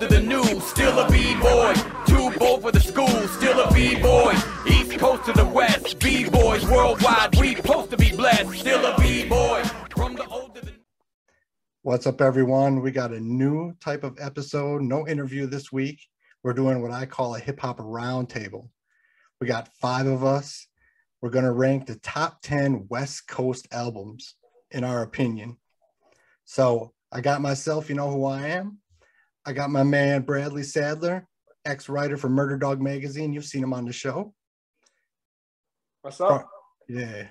to the new, still a b-boy. Too bold for the school, still a b-boy. East coast to the west, b-boys worldwide. We supposed to be blessed, still a b-boy. From the old to the What's up, everyone? We got a new type of episode, no interview this week. We're doing what I call a hip hop roundtable. We got five of us. We're going to rank the top 10 West Coast albums, in our opinion. So I got myself, you know who I am. I got my man Bradley Sadler, ex writer for Murder Dog Magazine. You've seen him on the show. What's up? Yeah.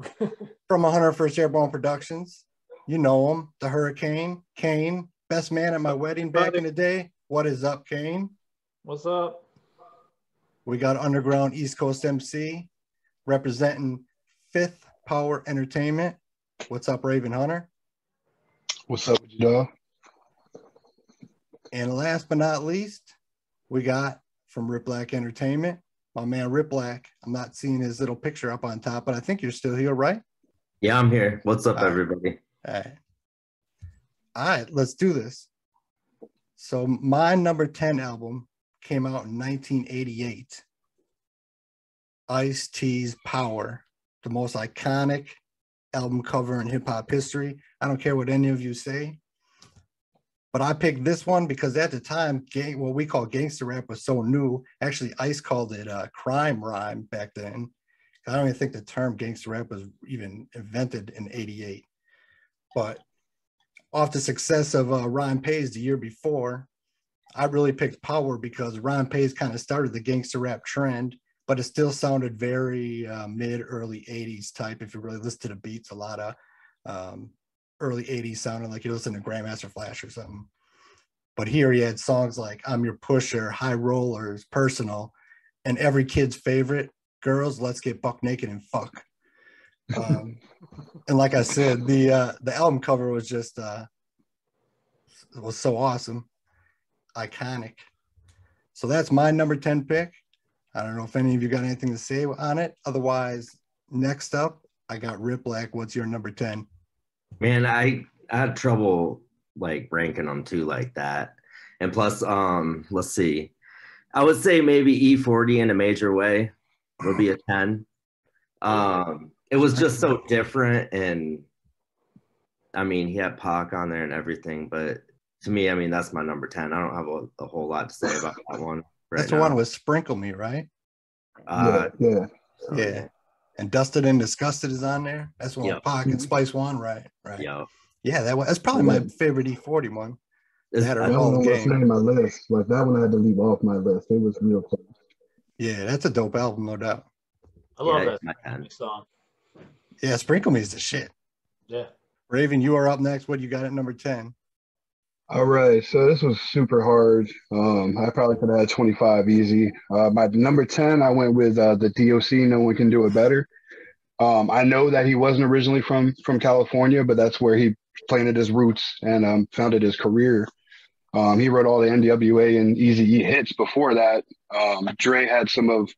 From 101st Airborne Productions. You know him, the Hurricane, Kane, best man at my wedding back in the day. What is up, Kane? What's up? We got Underground East Coast MC representing Fifth Power Entertainment. What's up, Raven Hunter? What's up with you, dog? And last but not least, we got from Riplak Entertainment, my man Riplak. I'm not seeing his little picture up on top, but I think you're still here, right? Yeah, I'm here. What's up, All everybody? All right. All right, let's do this. So my number 10 album came out in 1988. Ice T's Power, the most iconic album cover in hip hop history. I don't care what any of you say. But I picked this one because at the time, gang, what we call gangster rap was so new. Actually, Ice called it uh, crime rhyme back then. I don't even think the term gangster rap was even invented in 88. But off the success of uh, Rhyme Pays the year before, I really picked Power because Rhyme Pays kind of started the gangster rap trend, but it still sounded very uh, mid early 80s type. If you really listen to the beats, a lot of um, early 80s sounding like you listen to Grandmaster Flash or something. But here he had songs like I'm Your Pusher, High Rollers, Personal, and every kid's favorite, Girls, Let's Get Buck Naked and Fuck. Um, and like I said, the uh, the album cover was just uh, was so awesome, iconic. So that's my number ten pick. I don't know if any of you got anything to say on it. Otherwise, next up, I got Riplak. What's your number ten? Man, I, I had trouble like ranking them too like that. And plus, um, let's see. I would say maybe E40 in a major way would be a 10. Um, it was just so different and I mean he had Pac on there and everything, but to me, I mean that's my number 10. I don't have a, a whole lot to say about that one. Right that's the now. one with Sprinkle Me, right? uh, yeah, yeah. yeah. And Dusted and Disgusted is on there. That's one Yeah. with Pac and Spice One, right? Right. Yeah. Yeah, that was that's probably my favorite E40 one. It's- That or I- That Hall one of was Game. made my list. Like that one I had to leave off my list. It was real close. Yeah, that's a dope album, no doubt. I love yeah, that it's my 10. song. Yeah, Sprinkle Me is the shit. Yeah. Raven, you are up next. What you got at number 10? All right, so this was super hard. Um, I probably could have had 25 easy. Uh, my number 10, I went with uh, the DOC. No one can do it better. Um, I know that he wasn't originally from from California, but that's where he planted his roots and um, founded his career. Um, he wrote all the NWA and Easy E hits before that. Um, Dre had some of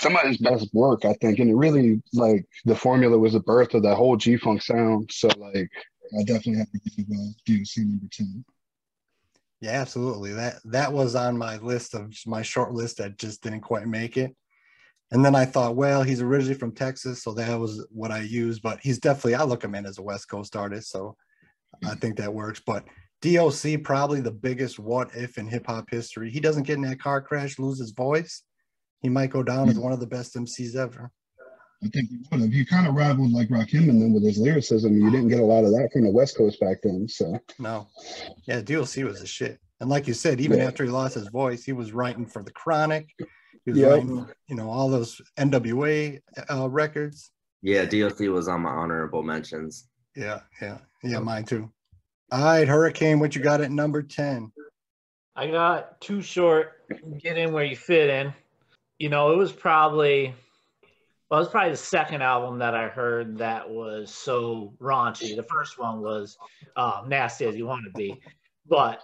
some of his best work, I think, and it really like the formula was the birth of that whole G Funk sound. So like, I definitely have to give uh, DOC number ten. Yeah, absolutely. That that was on my list of my short list that just didn't quite make it. And then I thought, well, he's originally from Texas, so that was what I used. But he's definitely I look him in as a West Coast artist, so I think that works. But DOC probably the biggest what if in hip hop history. He doesn't get in that car crash, lose his voice. He might go down as one of the best MCs ever. I think he would have. He kind of rivaled like Rakim and then with his lyricism. You didn't get a lot of that from the West Coast back then. So No. Yeah, DOC was a shit. And like you said, even Yeah. after he lost his voice, he was writing for the Chronic. He was Yep. writing, you know, all those NWA uh, records. Yeah, DOC was on my honorable mentions. Yeah, yeah, yeah, mine too. All right, Hurricane, what you got at number 10? I got too short. Get in where you fit in. You know, it was probably well, it was probably the second album that I heard that was so raunchy. The first one was um, nasty as you want to be, but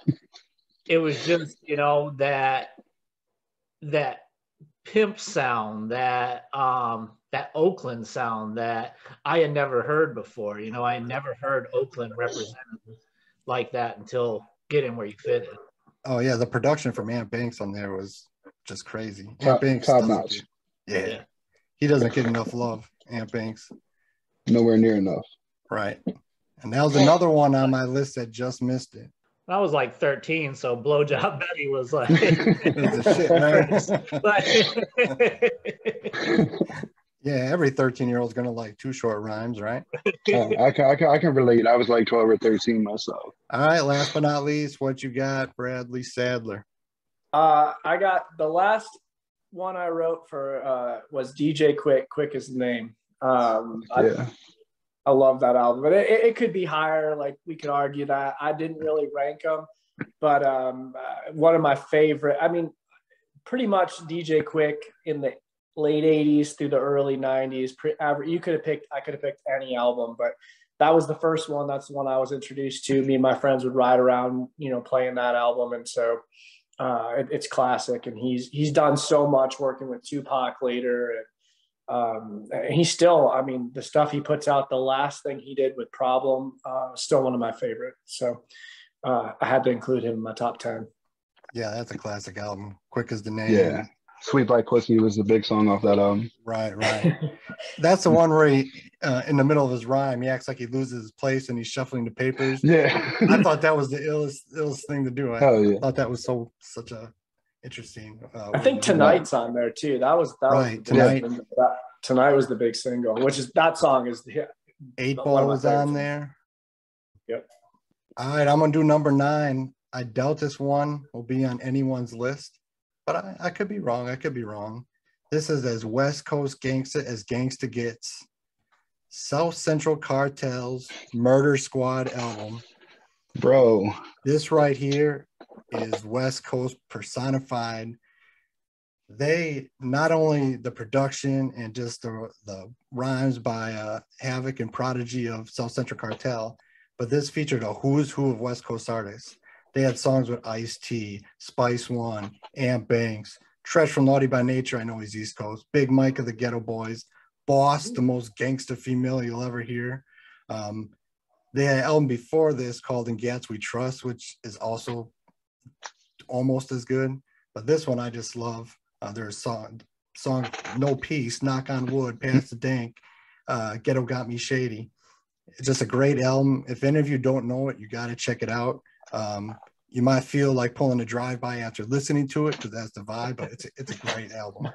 it was just you know that that pimp sound, that um, that Oakland sound that I had never heard before. You know, I had never heard Oakland represented like that until Getting Where You Fit In. Oh yeah, the production from Ant Banks on there was just crazy. Ant Top- Banks top notch. get- yeah. Yeah. He doesn't get enough love. Ant Banks, Nowhere near enough. right? And that was another one on my list that just missed it. I was like 13, so blowjob Betty was like, It a shit, man. yeah, every 13 year old's gonna like Too Short rhymes, right? Uh, I, can, I, can, I can relate. I was like 12 or 13 myself. All right, last but not least, what you got, Bradley Sadler? Uh, I got the last one I wrote for uh, was DJ Quik. Quik is the name. Um, I, Yeah. I love that album, but it, it, it could be higher. Like we could argue that I didn't really rank them, but um, uh, one of my favorite. I mean, pretty much DJ Quik in the late '80s through the early '90s. Pre- you could have picked. I could have picked any album, but that was the first one. That's the one I was introduced to. Me and my friends would ride around, you know, playing that album, and so uh, it, it's classic. And he's he's done so much working with Tupac later, and um, he's still. I mean, the stuff he puts out. The last thing he did with Problem, uh, still one of my favorite. So uh, I had to include him in my top ten. Yeah, that's a classic album. Quik as the name. Yeah. Sweet Like Pussy was the big song off that album. Right, right. That's the one where he, uh, in the middle of his rhyme, he acts like he loses his place and he's shuffling the papers. Yeah. I thought that was the illest, illest thing to do. I Hell yeah. thought that was so such a interesting. Uh, I think tonight's on there too. That was that Right, was Tonight. that- tonight was the big single, which is that song is the Eight one Ball was on favorites. there. Yep. All right, I'm gonna do number nine. I doubt this one will be on anyone's list, but I, I could be wrong. I could be wrong. This is as West Coast gangsta as gangsta gets. South Central Cartel's Murder Squad album. Bro. This right here is West Coast personified. They not only the production and just the, the rhymes by uh, Havikk and Prodeje of South Central Cartel, but this featured a who's who of West Coast artists. They had songs with Ice T, Spice One, Ant Banks, Treach from Naughty by Nature. I know he's East Coast. Big Mike of the Geto Boys, Boss, the most gangster female you'll ever hear. Um, they had an album before this called In Gats We Trust, which is also almost as good. But this one I just love. Uh, there's song, song No Peace, Knock on Wood, Pass the Dank, uh, Ghetto Got Me Shady. It's just a great album. If any of you don't know it, you got to check it out. Um, you might feel like pulling a drive-by after listening to it because that's the vibe, but it's a, it's a great album.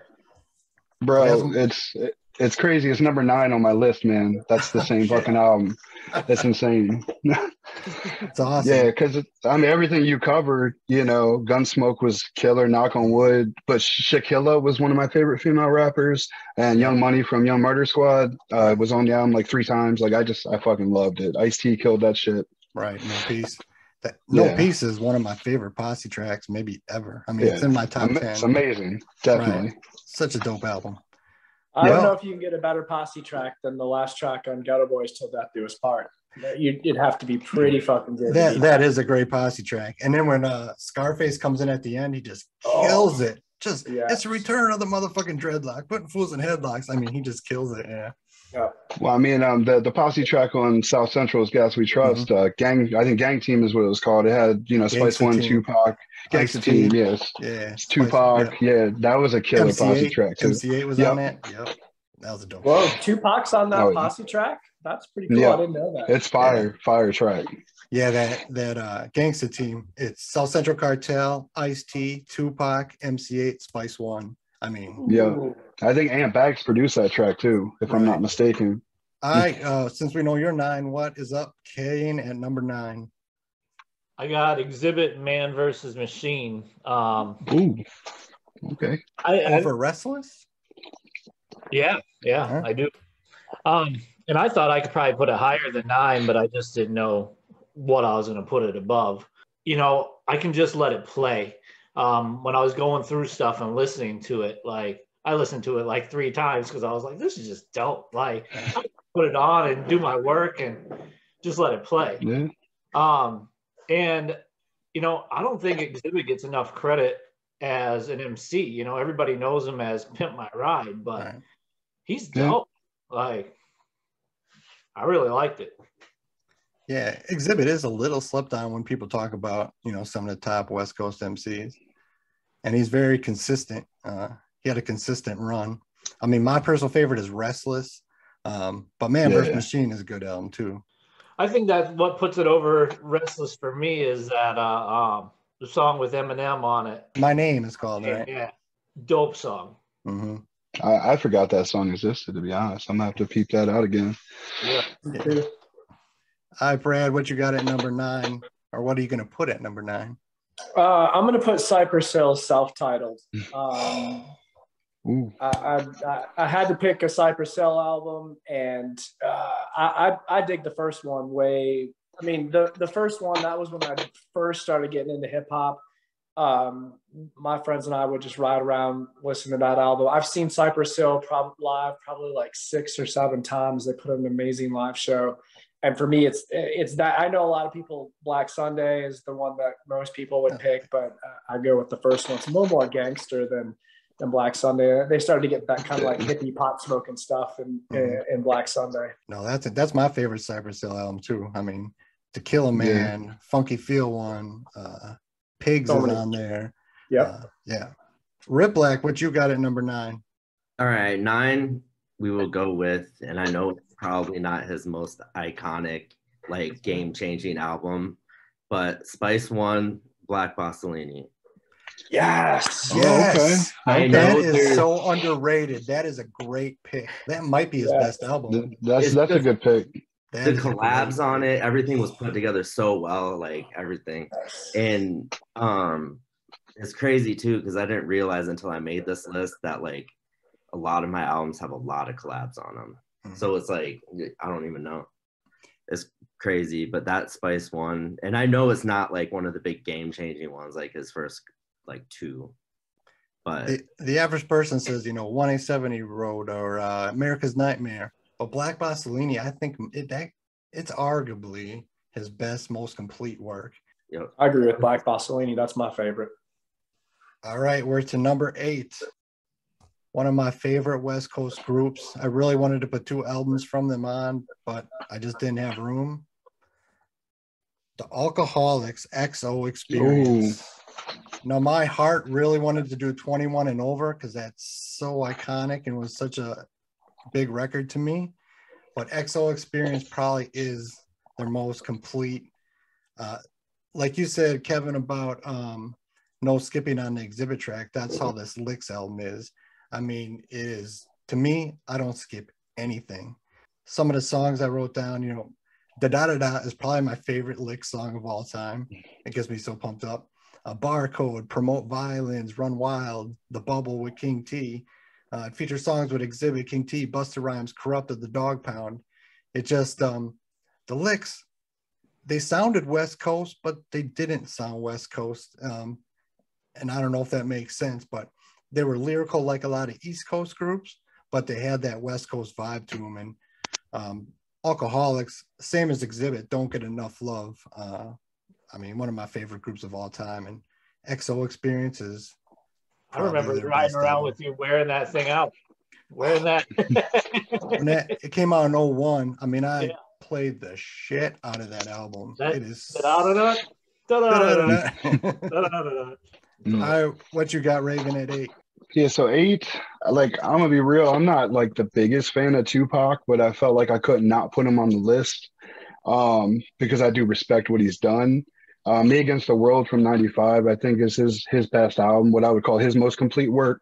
Bro, it's it's crazy. It's number nine on my list, man. That's the same fucking album. That's insane. It's awesome. Yeah, because I mean everything you covered, you know, Gunsmoke was killer, knock on wood. But Shakilla was one of my favorite female rappers, and Young Money from Young Murder Squad uh, was on the album like three times. Like I just I fucking loved it. Ice T killed that shit. Right, No Peace. That, no Yeah. Peace is one of my favorite posse tracks, maybe ever. I mean, Yeah. it's in my top Ama- 10. It's amazing, definitely. Such a dope album. I Yeah. don't know if you can get a better posse track than the last track on Geto Boys Till Death Do Us Part. You'd, you'd have to be pretty fucking good. That that is a great posse track. And then when uh Scarface comes in at the end, he just Oh. kills it. Just Yes. it's a return of the motherfucking dreadlock, putting fools in headlocks. I mean, he just kills it. Yeah. Well, I mean, um, the the posse track on South Central's "Gats We Trust," uh, gang. I think "Gang Team" is what it was called. It had you know Spice Gangsta One, Team. Tupac, Gangsta Ice-T. Team. Yes, Yeah. it's Tupac. Yeah. that was a killer posse MC Eiht, track too. MC Eiht was Yep. on that. Yep. That was a dope. Whoa, Tupac's on that Oh, yeah. posse track? That's pretty cool. Yeah. I didn't know that. It's fire, fire track. Yeah, that that uh gangster team. It's South Central Cartel, Ice T, Tupac, MC Eiht, Spice One. I mean, Yeah. Ooh. I think Ant Banks produced that track too, if I'm not mistaken. all right. Uh, since we know you're nine, what is up, Kane at number nine? I got Xzibit Man versus Machine. Um, Ooh, okay. I, I Over Restless? yeah, yeah, Huh? I do. Um, and I thought I could probably put it higher than nine, but I just didn't know what I was going to put it above. You know, I can just let it play. Um, when I was going through stuff and listening to it, like I listened to it like three times because I was like, this is just dope. Like, I put it on and do my work and just let it play. Yeah. Um, and you know, I don't think Xzibit gets enough credit as an MC. You know, everybody knows him as Pimp My Ride, but Right. he's Yeah. dope. Like, I really liked it. Yeah, Xzibit is a little slept on when people talk about you know some of the top West Coast MCs, and he's very consistent. Uh, he had a consistent run. I mean, my personal favorite is Restless, um, but Man Yeah. vs. Machine is a good album too. I think that what puts it over Restless for me is that uh, um, the song with Eminem on it. My name is called right. Yeah, dope song. hmm I, I forgot that song existed. To be honest, I'm gonna have to peep that out again. Yeah. All right, Brad, what you got at number nine, or what are you going to put at number nine? Uh, I'm gonna put Cypress Hill self-titled. Um, I, I, I- I had to pick a Cypress Hill album, and uh, I, I I dig the first one way. I mean, the the first one that was when I first started getting into hip hop. Um, my friends and I would just ride around listening to that album. I've seen Cypress Hill prob- live probably like six or seven times. They put on an amazing live show, and for me, it's it's that I know a lot of people. Black Sunday is the one that most people would pick, but uh, I go with the first one. It's a little more gangster than than Black Sunday. They started to get that kind of like hippie pot smoking stuff in, in, in Black Sunday. No, that's that's my favorite Cypress Hill album too. I mean, To Kill a Yeah. Man, Funky Feel one, uh, Pigs So is on there. Yeah, Uh, yeah. Riplak, what you got at number nine? All right, nine we will go with, and I know it's probably not his most iconic, like game changing album, but Spice One, Black Bossalini. Yes. Oh, okay. I Okay. That know is so underrated. That is a great pick. That might be his Yeah. best album. Th- that's It's that's a good pick. The collabs on it, everything was put together so well, like everything. And um it's crazy too, because I didn't realize until I made this list that like a lot of my albums have a lot of collabs on them. Mhm. So it's like I don't even know. It's crazy, but that Spice one, and I know it's not like one of the big game changing ones, like his first like two. But the, the average person says, you know, 1A70 Road or uh, America's Nightmare. But Black Bossalini, I think it, that it's arguably his best, most complete work. I agree with Black Bossalini. That's my favorite. All right, we're to number eight. One of my favorite West Coast groups. I really wanted to put two albums from them on, but I just didn't have room. The Alkaholiks XO Experience. Now, my heart really wanted to do 21 and over because that's so iconic and was such a big record to me. But XO Experience probably is their most complete. Uh, like you said, Kevin, about um, no skipping on the Xzibit track. That's how this Liks album is. I mean, it is to me, I don't skip anything. Some of the songs I wrote down, you know, Da Da Da Da is probably my favorite Lik song of all time. It gets me so pumped up. A barcode, promote violins, run wild, the bubble with King T. Uh, it features songs with Xzibit, King T, Busta Rhymes, Corrupted, the Dog Pound. It just um, the Liks. They sounded West Coast, but they didn't sound West Coast. Um, and I don't know if that makes sense, but they were lyrical like a lot of East Coast groups, but they had that West Coast vibe to them. And um, Alkaholiks, same as Xzibit, don't get enough love. Uh, I mean, one of my favorite groups of all time. And XO Experiences. I remember riding around with you wearing that thing out. Wearing that. When that, it came out in 01. I mean, I Yeah. played the shit out of that album. That- it is. Da-da-da-da. Mm. All right, what you got, Reagan, at eight? Yeah, so eight, like I'm gonna be real, I'm not like the biggest fan of Tupac, but I felt like I could not put him on the list um, because I do respect what he's done. Uh, Me Against the World from '95, I think is his his best album, what I would call his most complete work.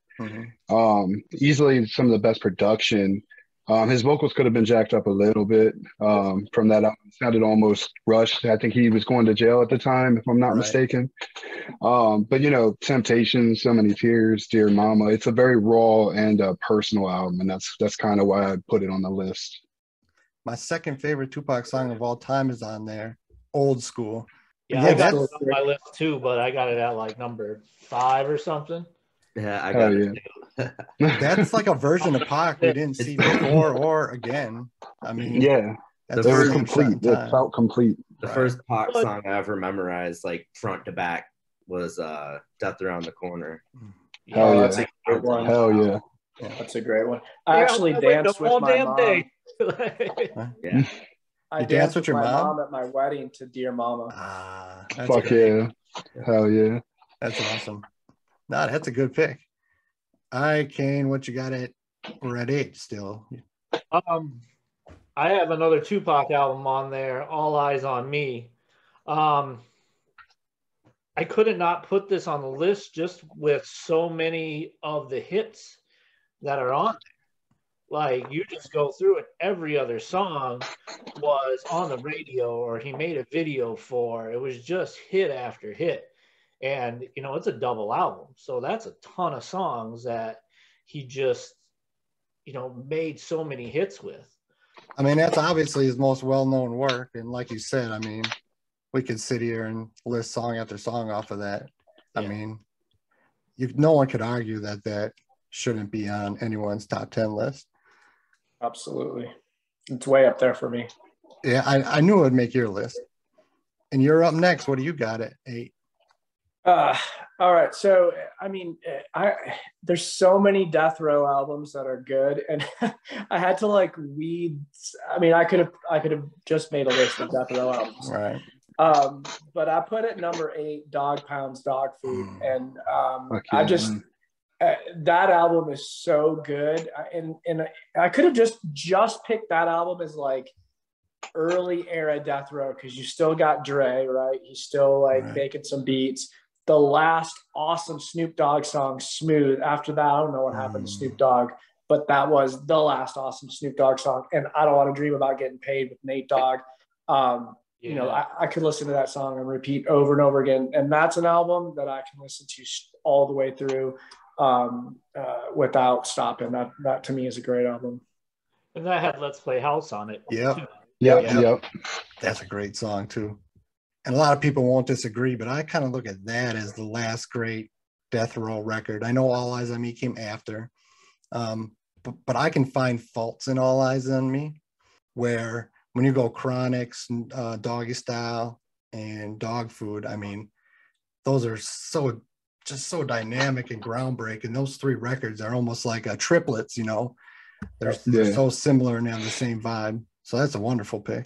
Um, easily some of the best production. Um, his vocals could have been jacked up a little bit um, from that album. It sounded almost rushed. I think he was going to jail at the time, if I'm not Right. mistaken. Um, but you know, Temptation, So Many Tears, Dear Mama. It's a very raw and uh, personal album, and that's that's kind of why I put it on the list. My second favorite Tupac song of all time is on there, Old School. Yeah, Yeah, I got that's- on my list too, but I got it at like number five or something. yeah, I Hell got yeah. it. That's like a version of Pac we didn't see before or again. I mean, yeah, that's it a was complete. It felt complete. The Right. first Pac But- song I ever memorized, like front to back, was uh "Death Around the Corner." Hell Oh, yeah. that's a great one. Hell yeah. That's a great one. I actually I danced the with my damn mom. day. Yeah, I You danced with your my mom? at my wedding to Dear Mama. Ah, that's Fuck great. yeah. Hell yeah. That's awesome. No, that's a good pick. Right, Kane, what you got at? We're at eight still. Um, I have another Tupac album on there, All Eyes on Me. Um, I couldn't not put this on the list just with so many of the hits that are on there. Like you just go through it, every other song was on the radio or he made a video for. It was just hit after hit. And you know, it's a double album. So that's a ton of songs that he just, you know, made so many hits with. I mean, that's obviously his most well-known work, and like you said, I mean, we could sit here and list song after song off of that. I mean, you, no one could argue that that shouldn't be on anyone's top ten list. Absolutely. It's way up there for me. Yeah, I, I knew it would make your list. And you're up next. What do you got at eight? Uh, all right. So, I mean, I there's so many death row albums that are good, and I had to like weed. I mean, I could have I could have just made a list of death row albums, Right. um, but I put at number eight, Dog Pounds Dog Food, Mm. and um, Fuck I just uh, that album is so good, I- and and I could have just just picked that album as like early era death row because you still got Dre, right? He's still like Right. making some beats. The last awesome Snoop Dogg song, Smooth. After that, I don't know what happened to Mm. Snoop Dogg, but that was the last awesome Snoop Dogg song. And I don't want to dream about getting paid with Nate Dogg. Um, you know, I, I could listen to that song and repeat over and over again. And that's an album that I can listen to all the way through um, uh, without stopping. That that to me is a great album. and that had Let's Play House on it. Yeah. too. Yep, Yeah. yep. That's a great song too. And a lot of people won't disagree, but I kind of look at that as the last great death row record. I know All Eyes on Me came after, um, but, but I can find faults in All Eyes on Me where when you go Chronics, uh, Doggy Style, and Dog Food, I mean, those are so just so dynamic and groundbreaking. Those three records are almost like uh, triplets, you know. They're, they're Yeah. so similar and they have the same vibe. So that's a wonderful pick.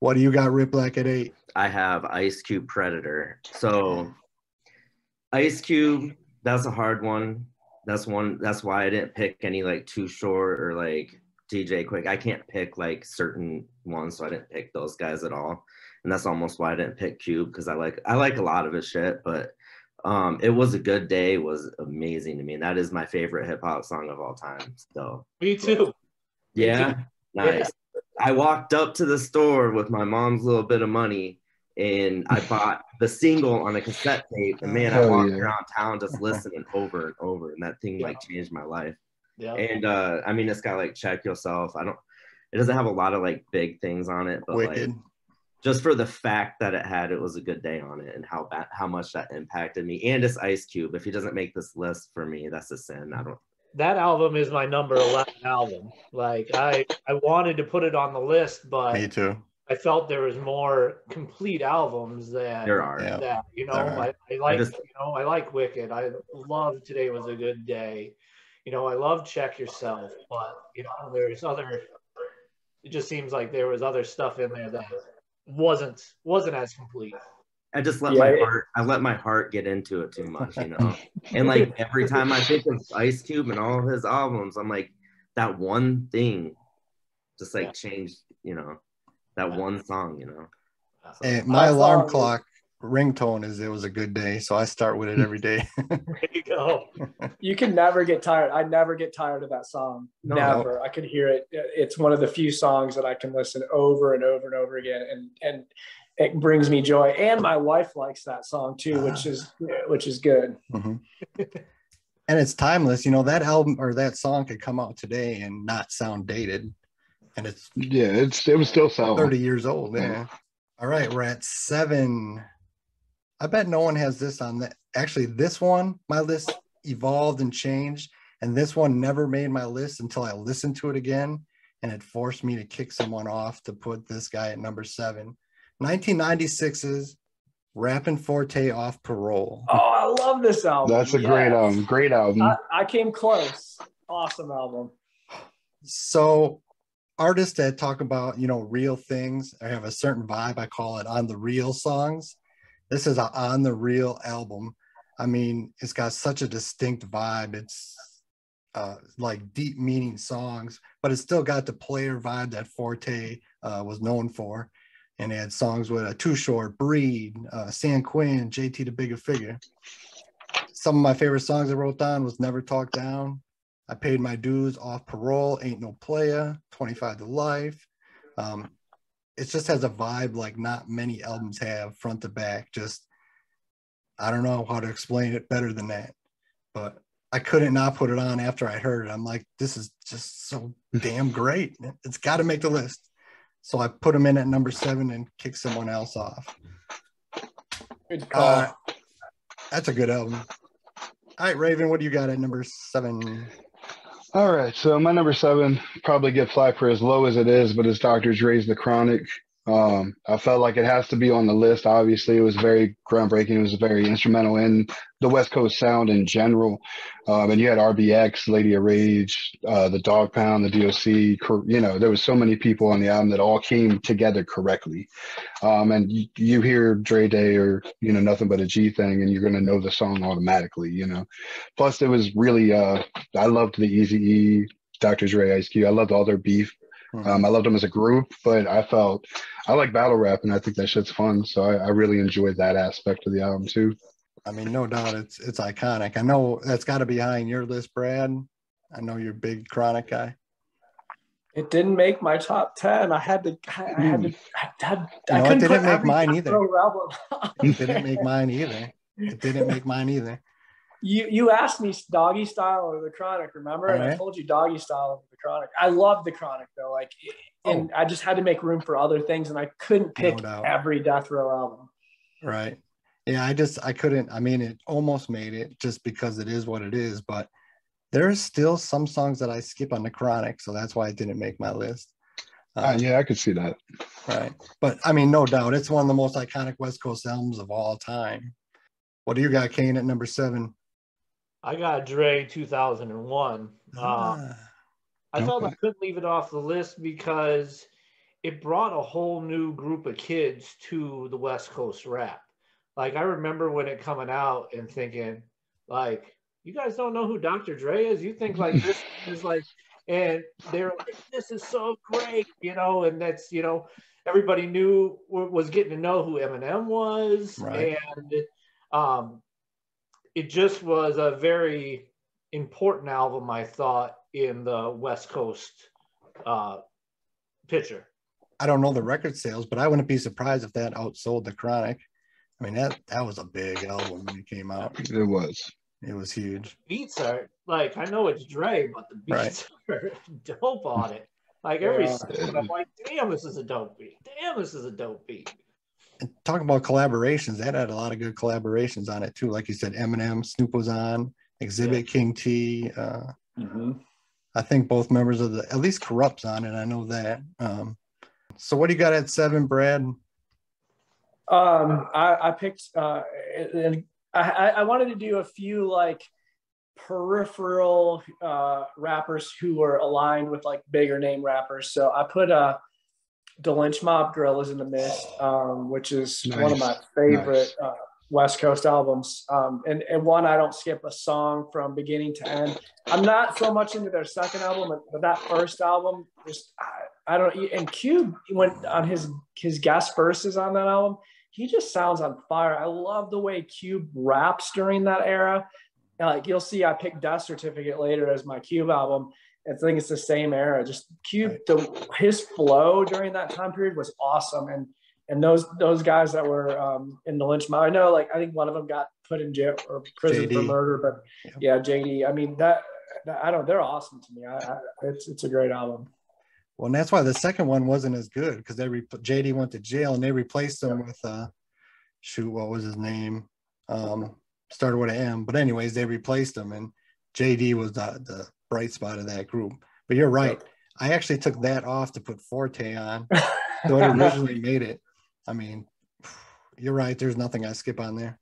What do you got, Riplak at eight? I have Ice Cube Predator. So Ice Cube, that's a hard one. That's one that's why I didn't pick any like too short or like DJ Quik. I can't pick like certain ones, so I didn't pick those guys at all. And that's almost why I didn't pick Cube because I like I like a lot of his shit, but um it was a good day was amazing to me. And that is my favorite hip hop song of all time. So Me too. yeah, nice. I walked up to the store with my mom's little bit of money and I bought the single on a cassette tape. And man, I walked yeah. around town just listening over and over. And that thing like changed my life. Yeah. And uh I mean, it's got like check yourself. I don't, it doesn't have a lot of like big things on it, but Wicked. like just for the fact that it had, it was a good day on it and how bad, how much that impacted me. And it's Ice Cube. If he doesn't make this list for me, that's a sin. I don't, that album is my number 11 album. Like I I wanted to put it on the list, but Me too. I felt there was more complete albums that there are. Yeah. that you know There are. I, I like just- you know I like Wicked. I love Today Was a Good Day. You know I love Check Yourself, but you know there's other. It just seems like there was other stuff in there that wasn't wasn't as complete. I just let Yeah, my it- heart I let my heart get into it too much, you know. and like every time I think of Ice Cube and all of his albums, I'm like that one thing just like Yeah. changed, you know, that one song, you know. So, my I alarm thought- clock ringtone is it was a good day. So I start with it every day. There you go. You can never get tired. I never get tired of that song. No. never. I could hear it. It's one of the few songs that I can listen over and over and over again, and and it brings me joy. And my wife likes that song too, which is which is good. Mhm. and it's timeless. You know, that album or that song could come out today and not sound dated. And it's Yeah, it's it was still solid. 30 years old. Yeah. All right, we're at seven. I bet no one has this on that. Actually, this one, my list evolved and changed. And this one never made my list until I listened to it again. And it forced me to kick someone off to put this guy at number seven. 1996's Rappin' 4-Tay off parole. Oh, I love this album. That's a great album. Great album. I, I came close. Awesome album. So artists that talk about you know real things or have a certain vibe i call it on the real songs. This is a on the real album. I mean it's got such a distinct vibe. It's uh, like deep meaning songs but it's still got the player vibe that 4-Tay uh, was known for. And it had songs with a uh, too short breed uh, san quinn jt the Bigga Figga. Some of my favorite songs i wrote down was never talk down I paid my dues off parole, ain't no player, 25 to life. Um, it just has a vibe like not many albums have front to back. Just, I don't know how to explain it better than that. But I couldn't not put it on after I heard it. I'm like, this is just so damn great. It's got to make the list. So I put them in at number seven and kick someone else off. Good call. Uh, that's a good album. All right, Raven, what do you got at number seven? All right, so my number seven probably get fly for as low as it is, but as Dr. Dre's The Chronic. Um, I felt like it has to be on the list. Obviously, it was very groundbreaking. It was very instrumental in the West Coast sound in general. Um, and you had RBX, Lady of Rage, uh, the Dog Pound, the DOC. You know, there was so many people on the album that all came together correctly. Um, and you, you hear Dre Day or you know nothing but a G thing, and you're gonna know the song automatically. You know. Plus, it was really. Uh, I loved the Easy E, Dr. Dre, Ice Cube. I loved all their beef. Mm-hmm. Um, I loved them as a group, but I felt I like battle rap, and I think that shit's fun. So I, I really enjoyed that aspect of the album too. I mean, no doubt it's it's iconic. I know that's got to be high in your list, Brad. I know you're a big Chronic guy. It didn't make my top ten. I had to. I had to. I, had, I no, it didn't make mine either. it didn't make mine either. It didn't make mine either you you asked me doggy style or the chronic, remember? And I told you doggy style of the chronic. I love the chronic though. Like and oh. I just had to make room for other things and I couldn't pick no every death row album. Right. Yeah, I just I couldn't I mean it almost made it just because it is what it is, but there's still some songs that I skip on the chronic, so that's why i didn't make my list. Uh, uh, yeah, I could see that. Right. But I mean, no doubt, it's one of the most iconic West Coast albums of all time. What do you got, Kane, at number seven? I got Dre 2001. Ah, uh, I okay. felt I couldn't leave it off the list because it brought a whole new group of kids to the West Coast rap. Like I remember when it coming out and thinking, like, you guys don't know who Dr. Dre is. You think like this is like, and they're like, this is so great, you know, and that's you know, everybody knew was getting to know who Eminem was, right. and um, it just was a very important album, I thought, in the West Coast uh, picture. I don't know the record sales, but I wouldn't be surprised if that outsold the Chronic. I mean that that was a big album when it came out. It was. It was huge. Beats are like I know it's Dre, but the beats right. are dope on it. Like every yeah. song, I'm like, damn, this is a dope beat. Damn, this is a dope beat and talking about collaborations, that had a lot of good collaborations on it too. Like you said, Eminem, Snoop was on, Xzibit yeah. King T. Uh, mm-hmm. I think both members of the, at least Kurupt's on it. I know that. Um, so what do you got at seven, Brad? Um, I, I picked, uh, and I, I wanted to do a few like peripheral uh, rappers who were aligned with like bigger name rappers. So I put uh, the Lench Mob Gorillas in the Mist, um, which is nice. one of my favorite nice. uh, West Coast albums. Um, and, and one I don't skip a song from beginning to end. I'm not so much into their second album, but that first album, just I, I don't. And Cube went on his his guest verses on that album. He just sounds on fire. I love the way Cube raps during that era. like you'll see, I picked Death Certificate later as my Cube album I think it's the same era. Just Cube, the his flow during that time period was awesome, and and those those guys that were um, in the Lench mob. I know, like I think one of them got put in jail or prison JD. for murder, but yeah. yeah, JD. I mean that, that, I don't. They're awesome to me. I, I, it's it's a great album. Well, and that's why the second one wasn't as good because they re- JD went to jail and they replaced him with uh, shoot, what was his name? Um, started with an M, but anyways, they replaced him and JD was the the bright spot of that group. But you're right. Yep. I actually took that off to put 4-Tay on. so it originally made it. I mean, you're right. There's nothing I skip on there.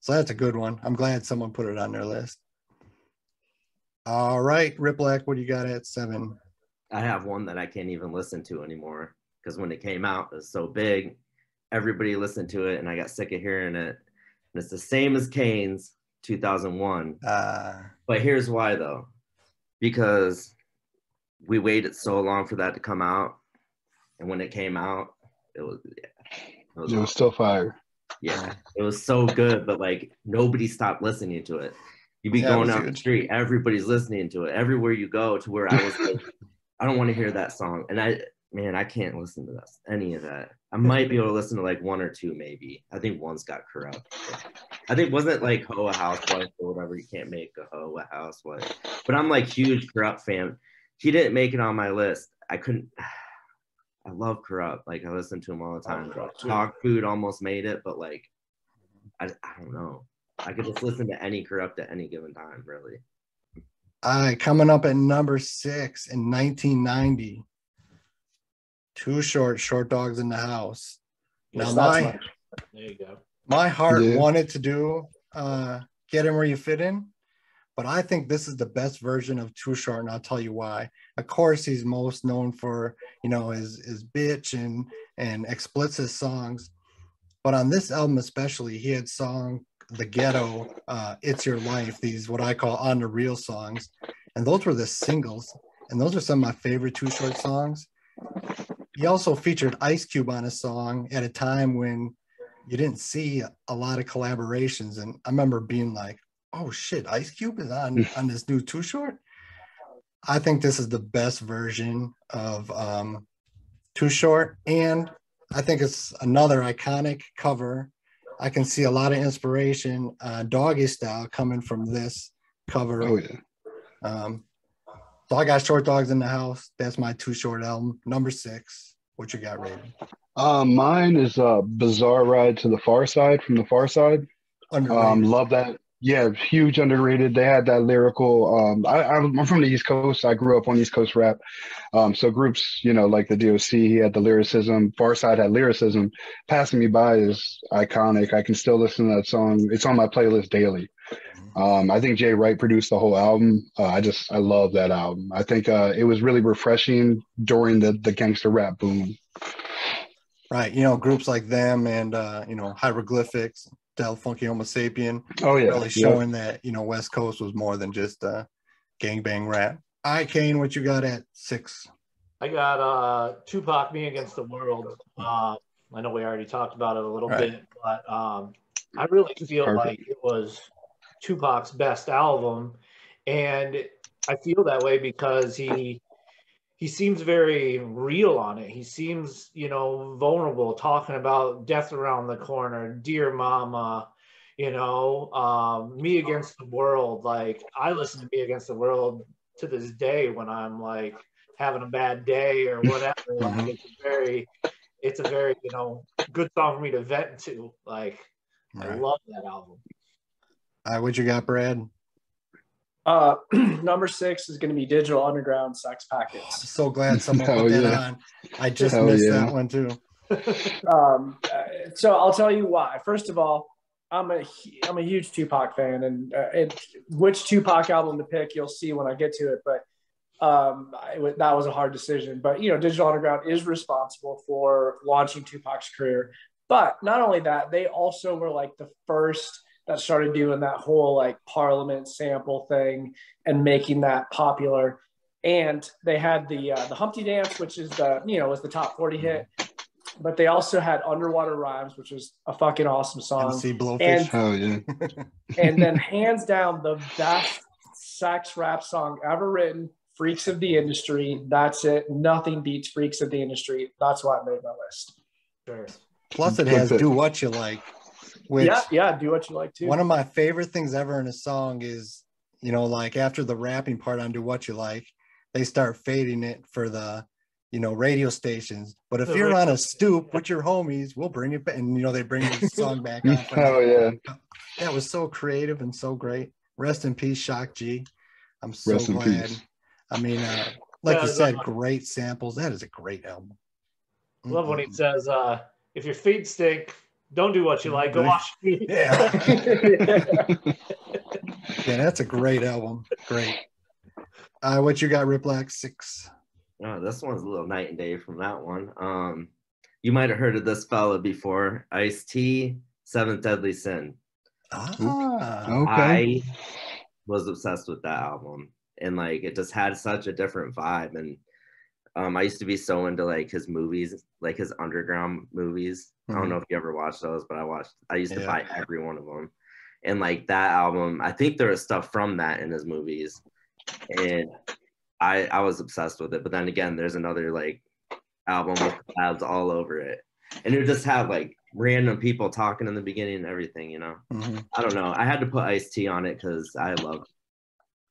So that's a good one. I'm glad someone put it on their list. All right, Riplak, what do you got at seven? I have one that I can't even listen to anymore because when it came out, it was so big. Everybody listened to it, and I got sick of hearing it. And it's the same as Kane's 2001. Uh, But here's why though, because we waited so long for that to come out, and when it came out, it was yeah, it was, It was still fire. yeah, it was so good. But like nobody stopped listening to it. You'd be Yeah, going down the street, everybody's listening to it. Everywhere you go, to where I was like, I don't want to hear that song, and I man, I can't listen to that any of that. I might be able to listen to like one or two, maybe. I think one's got Kurupt. I think wasn't like Ho a housewife or whatever. You can't make a Ho a housewife. But I'm like huge Kurupt fan. He didn't make it on my list. I couldn't. I love Kurupt. Like I listen to him all the time. Kurupt, too. Dog food almost made it, but like, I, I don't know. I could just listen to any Kurupt at any given time, really. all right, coming up at number six in 1990. Too short, short dogs in the house. Yes, Now my- my- There you go. My heart Yeah. wanted to do uh, get in where you fit in, but I think this is the best version of Too Short, and I'll tell you why. Of course, he's most known for you know his his bitch and and explicit songs, but on this album especially, he had song the ghetto, uh, "It's Your Life." These what I call on the real songs, and those were the singles, and those are some of my favorite Too Short songs. He also featured Ice Cube on a song at a time when you didn't see a lot of collaborations. And I remember being like, oh shit, Ice Cube is on on this new Too Short. I think this is the best version of um, Too Short, and I think it's another iconic cover. I can see a lot of inspiration, uh, doggy style, coming from this cover. Oh yeah. Um, so I got short dogs in the house. That's my Too Short album, number six. What you got, Raven? Um, mine is a bizarre ride to the Pharcyde from the Pharcyde. Um, love that. Yeah, huge underrated. They had that lyrical. Um, I, I'm from the East Coast. I grew up on East Coast rap. Um, so groups, you know, like the DOC, he had the lyricism. Pharcyde had lyricism. Passing Me By is iconic. I can still listen to that song. It's on my playlist daily. Um, I think Jay Wright produced the whole album. Uh, I just I love that album. I think uh, it was really refreshing during the the gangster rap boom. Right. You know, groups like them and, uh, you know, hieroglyphics, Del Funky Homo Sapien, Oh yeah, really yeah. showing that, you know, West Coast was more than just uh, gangbang rap. I Kane, what you got at six? I got uh Tupac Me Against the World. Uh, I know we already talked about it a little Right. bit, but um, I really feel Perfect. like it was Tupac's best album, and I feel that way because he he seems very real on it. He seems, you know, vulnerable, talking about death around the corner, dear mama, you know, um, me against the world. Like I listen to me against the world to this day when I'm like having a bad day or whatever. Like, it's a very, it's a very, you know, good song for me to vent to. Like I love that album. All right, what you got, Brad? Uh, number six is going to be Digital Underground Sex Packets. So glad someone Hell put that on. I just Hell missed yeah. that one too. Um, uh, so I'll tell you why. First of all, I'm a hu- I'm a huge Tupac fan, and uh, it, which Tupac album to pick, you'll see when I get to it. But um, I, that was a hard decision. But you know, Digital Underground is responsible for launching Tupac's career. But not only that, they also were like the first that started doing that whole like Parliament sample thing and making that popular. And they had the uh, the Humpty Dance, which is the you know was the top forty hit. But they also had Underwater Rhymes, which was a fucking awesome song MC Blowfish. and- Hell yeah. and then hands down the best sex rap song ever written freaks of the industry that's it nothing beats freaks of the industry that's why I made my list Sure. Plus, it has "Do What You Like," which yeah yeah do what you like to one of my favorite things ever in a song is, you know, like after the rapping part on "Do What You Like," they start fading it for the, you know, radio stations. But if The you're on a stoop with your homies, we'll bring it back, and you know they bring the song back on. for Hell yeah. that was so creative and so great. Rest in peace, Shock G. I'm so Rest in glad. peace. I mean, uh, like Yeah, you said, great samples. That is a great album. Love when he says, uh, "If your feet stink, don't do what you like. Go wash your feet." Yeah, yeah, that's a great album. Great. Uh, what you got, Riplak? Six. Oh, this one's a little night and day from that one. Um, you might have heard of this fella before, Ice T, Seventh Deadly Sin. Ah, Okay. I was obsessed with that album, and like it just had such a different vibe. And um, I used to be so into like his movies, like his underground movies. I don't Mhm. know if you ever watched those, but I watched. I used to Yeah. buy every one of them, and like that album, I think there was stuff from that in his movies, and I I was obsessed with it. But then again, there's another like album with collabs all over it, and it just have like random people talking in the beginning and everything, you know. mhm. I don't know. I had to put Ice T on it because I love,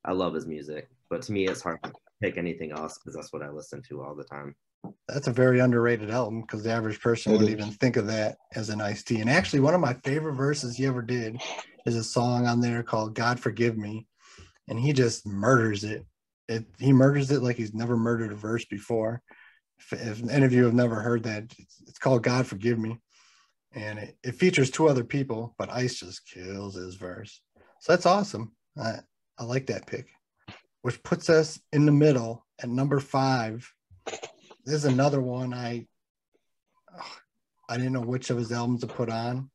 I love his music. But to me, it's hard to pick anything else because that's what I listen to all the time. That's a very underrated album because the average person wouldn't even think of that as an Ice T. And actually, one of my favorite verses he ever did is a song on there called "God Forgive Me," and he just murders it. It he murders it like he's never murdered a verse before. If, if any of you have never heard that, it's, it's called "God Forgive Me," and it, it features two other people, but Ice just kills his verse. So that's awesome. I I like that pick, which puts us in the middle at number five this is another one I I didn't know which of his albums to put on,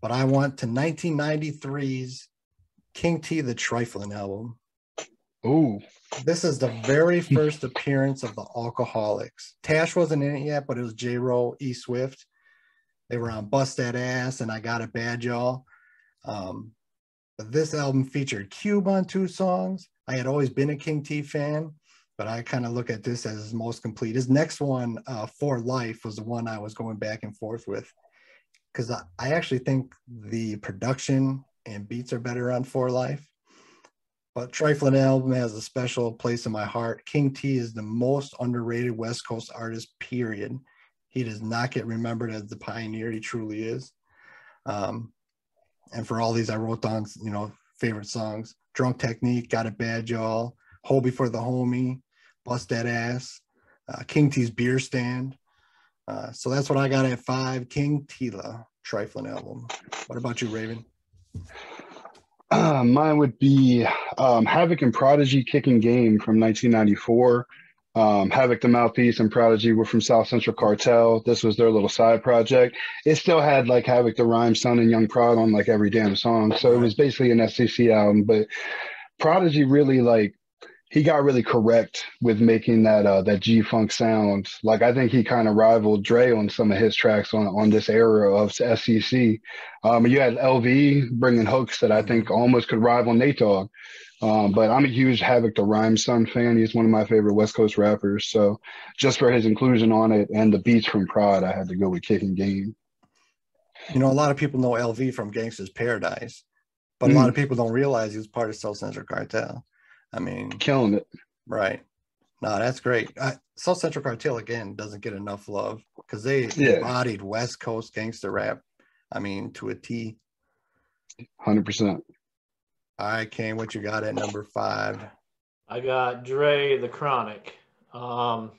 but I went to 1993's King T the Trifling album. Ooh. This is the very first appearance of the Alkaholiks. Tash wasn't in it yet, but it was J. Ro, E. Swift. They were on Bust That Ass and I Got It Bad, y'all. Um, but this album featured Cube on two songs. I had always been a King T fan, but I kind of look at this as his most complete. His next one, uh, For Life, was the one I was going back and forth with because I, I actually think the production and beats are better on For Life. But Trifling album has a special place in my heart. King T is the most underrated West Coast artist, period. He does not get remembered as the pioneer he truly is. Um, and for all these, I wrote down, you know, favorite songs Drunk Technique, Got It Bad, Y'all, Hole Before the Homie, Bust That Ass, uh, King T's Beer Stand. Uh, so that's what I got at five. King Tila, Trifling album. What about you, Raven? Uh, mine would be um, Havikk and Prodeje Kicking Game from 1994. Um, Havikk the Mouthpiece and Prodeje were from South Central Cartel. This was their little side project. It still had like Havikk the Rhyme Son and Young Prod on like every damn song. So it was basically an SCC album. But Prodeje really like he got really correct with making that uh, that G Funk sound. Like I think he kind of rivaled Dre on some of his tracks on on this era of SCC. Um, you had LV bringing hooks that I think almost could rival Nate Dogg. Um, but I'm a huge Havikk the Rhyme Son fan. He's one of my favorite West Coast rappers. So just for his inclusion on it and the beats from Prod, I had to go with Kicking Game. You know, a lot of people know LV from Gangster's Paradise, but a lot of people don't realize he was part of South Central Cartel. I mean, Killing it. right. No, that's great. I, South Central Cartel, again, doesn't get enough love because they Yeah. embodied West Coast gangster rap. I mean, to a T. 100%. All right, Kane, what you got at number five? I got Dre the Chronic. Um,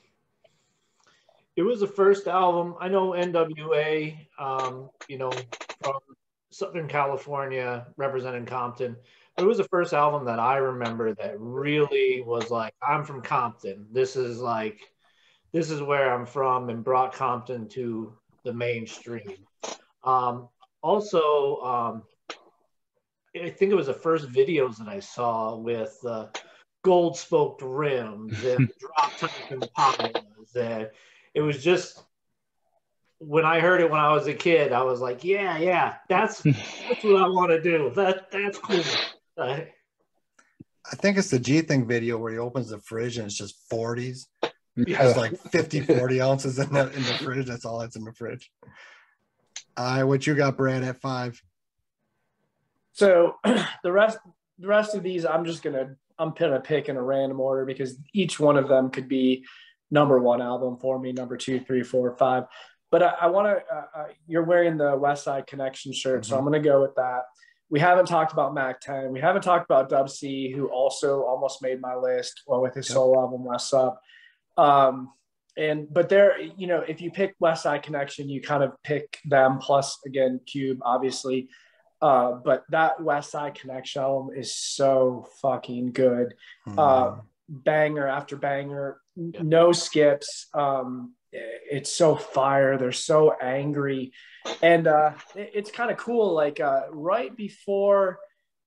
it was the first album. I know NWA, um, you know, from Southern California, representing Compton. It was the first album that I remember that really was like, I'm from Compton. This is like, this is where I'm from, and brought Compton to the mainstream. Um, also, um, I think it was the first videos that I saw with uh, gold spoked rims and drop top Impalas. And it was just when I heard it when I was a kid, I was like, yeah, yeah, that's that's what I want to do. That that's cool. Uh, I think it's the G Thing video where he opens the fridge and it's just 40s. Yeah. There's like 50, 40 ounces in the, in the fridge. That's all that's in the fridge. All right, what you got, Brad, at five? So the rest the rest of these I'm just gonna I'm gonna pick in a random order because each one of them could be number one album for me, number two, three, four, five. But I, I want to. Uh, uh, you're wearing the West Side Connection shirt, so I'm going to go with that. We haven't talked about Mack 10. We haven't talked about Dub C, who also almost made my list well, with his Yep. solo album West Up. Um, and but there, you know, if you pick West Side Connection, you kind of pick them plus again Cube, obviously. Uh, but that West Side Connection album is so fucking good. Uh, banger after banger, no skips. Um, it's so fire. They're so angry, and uh, it, it's kind of cool. Like uh, right before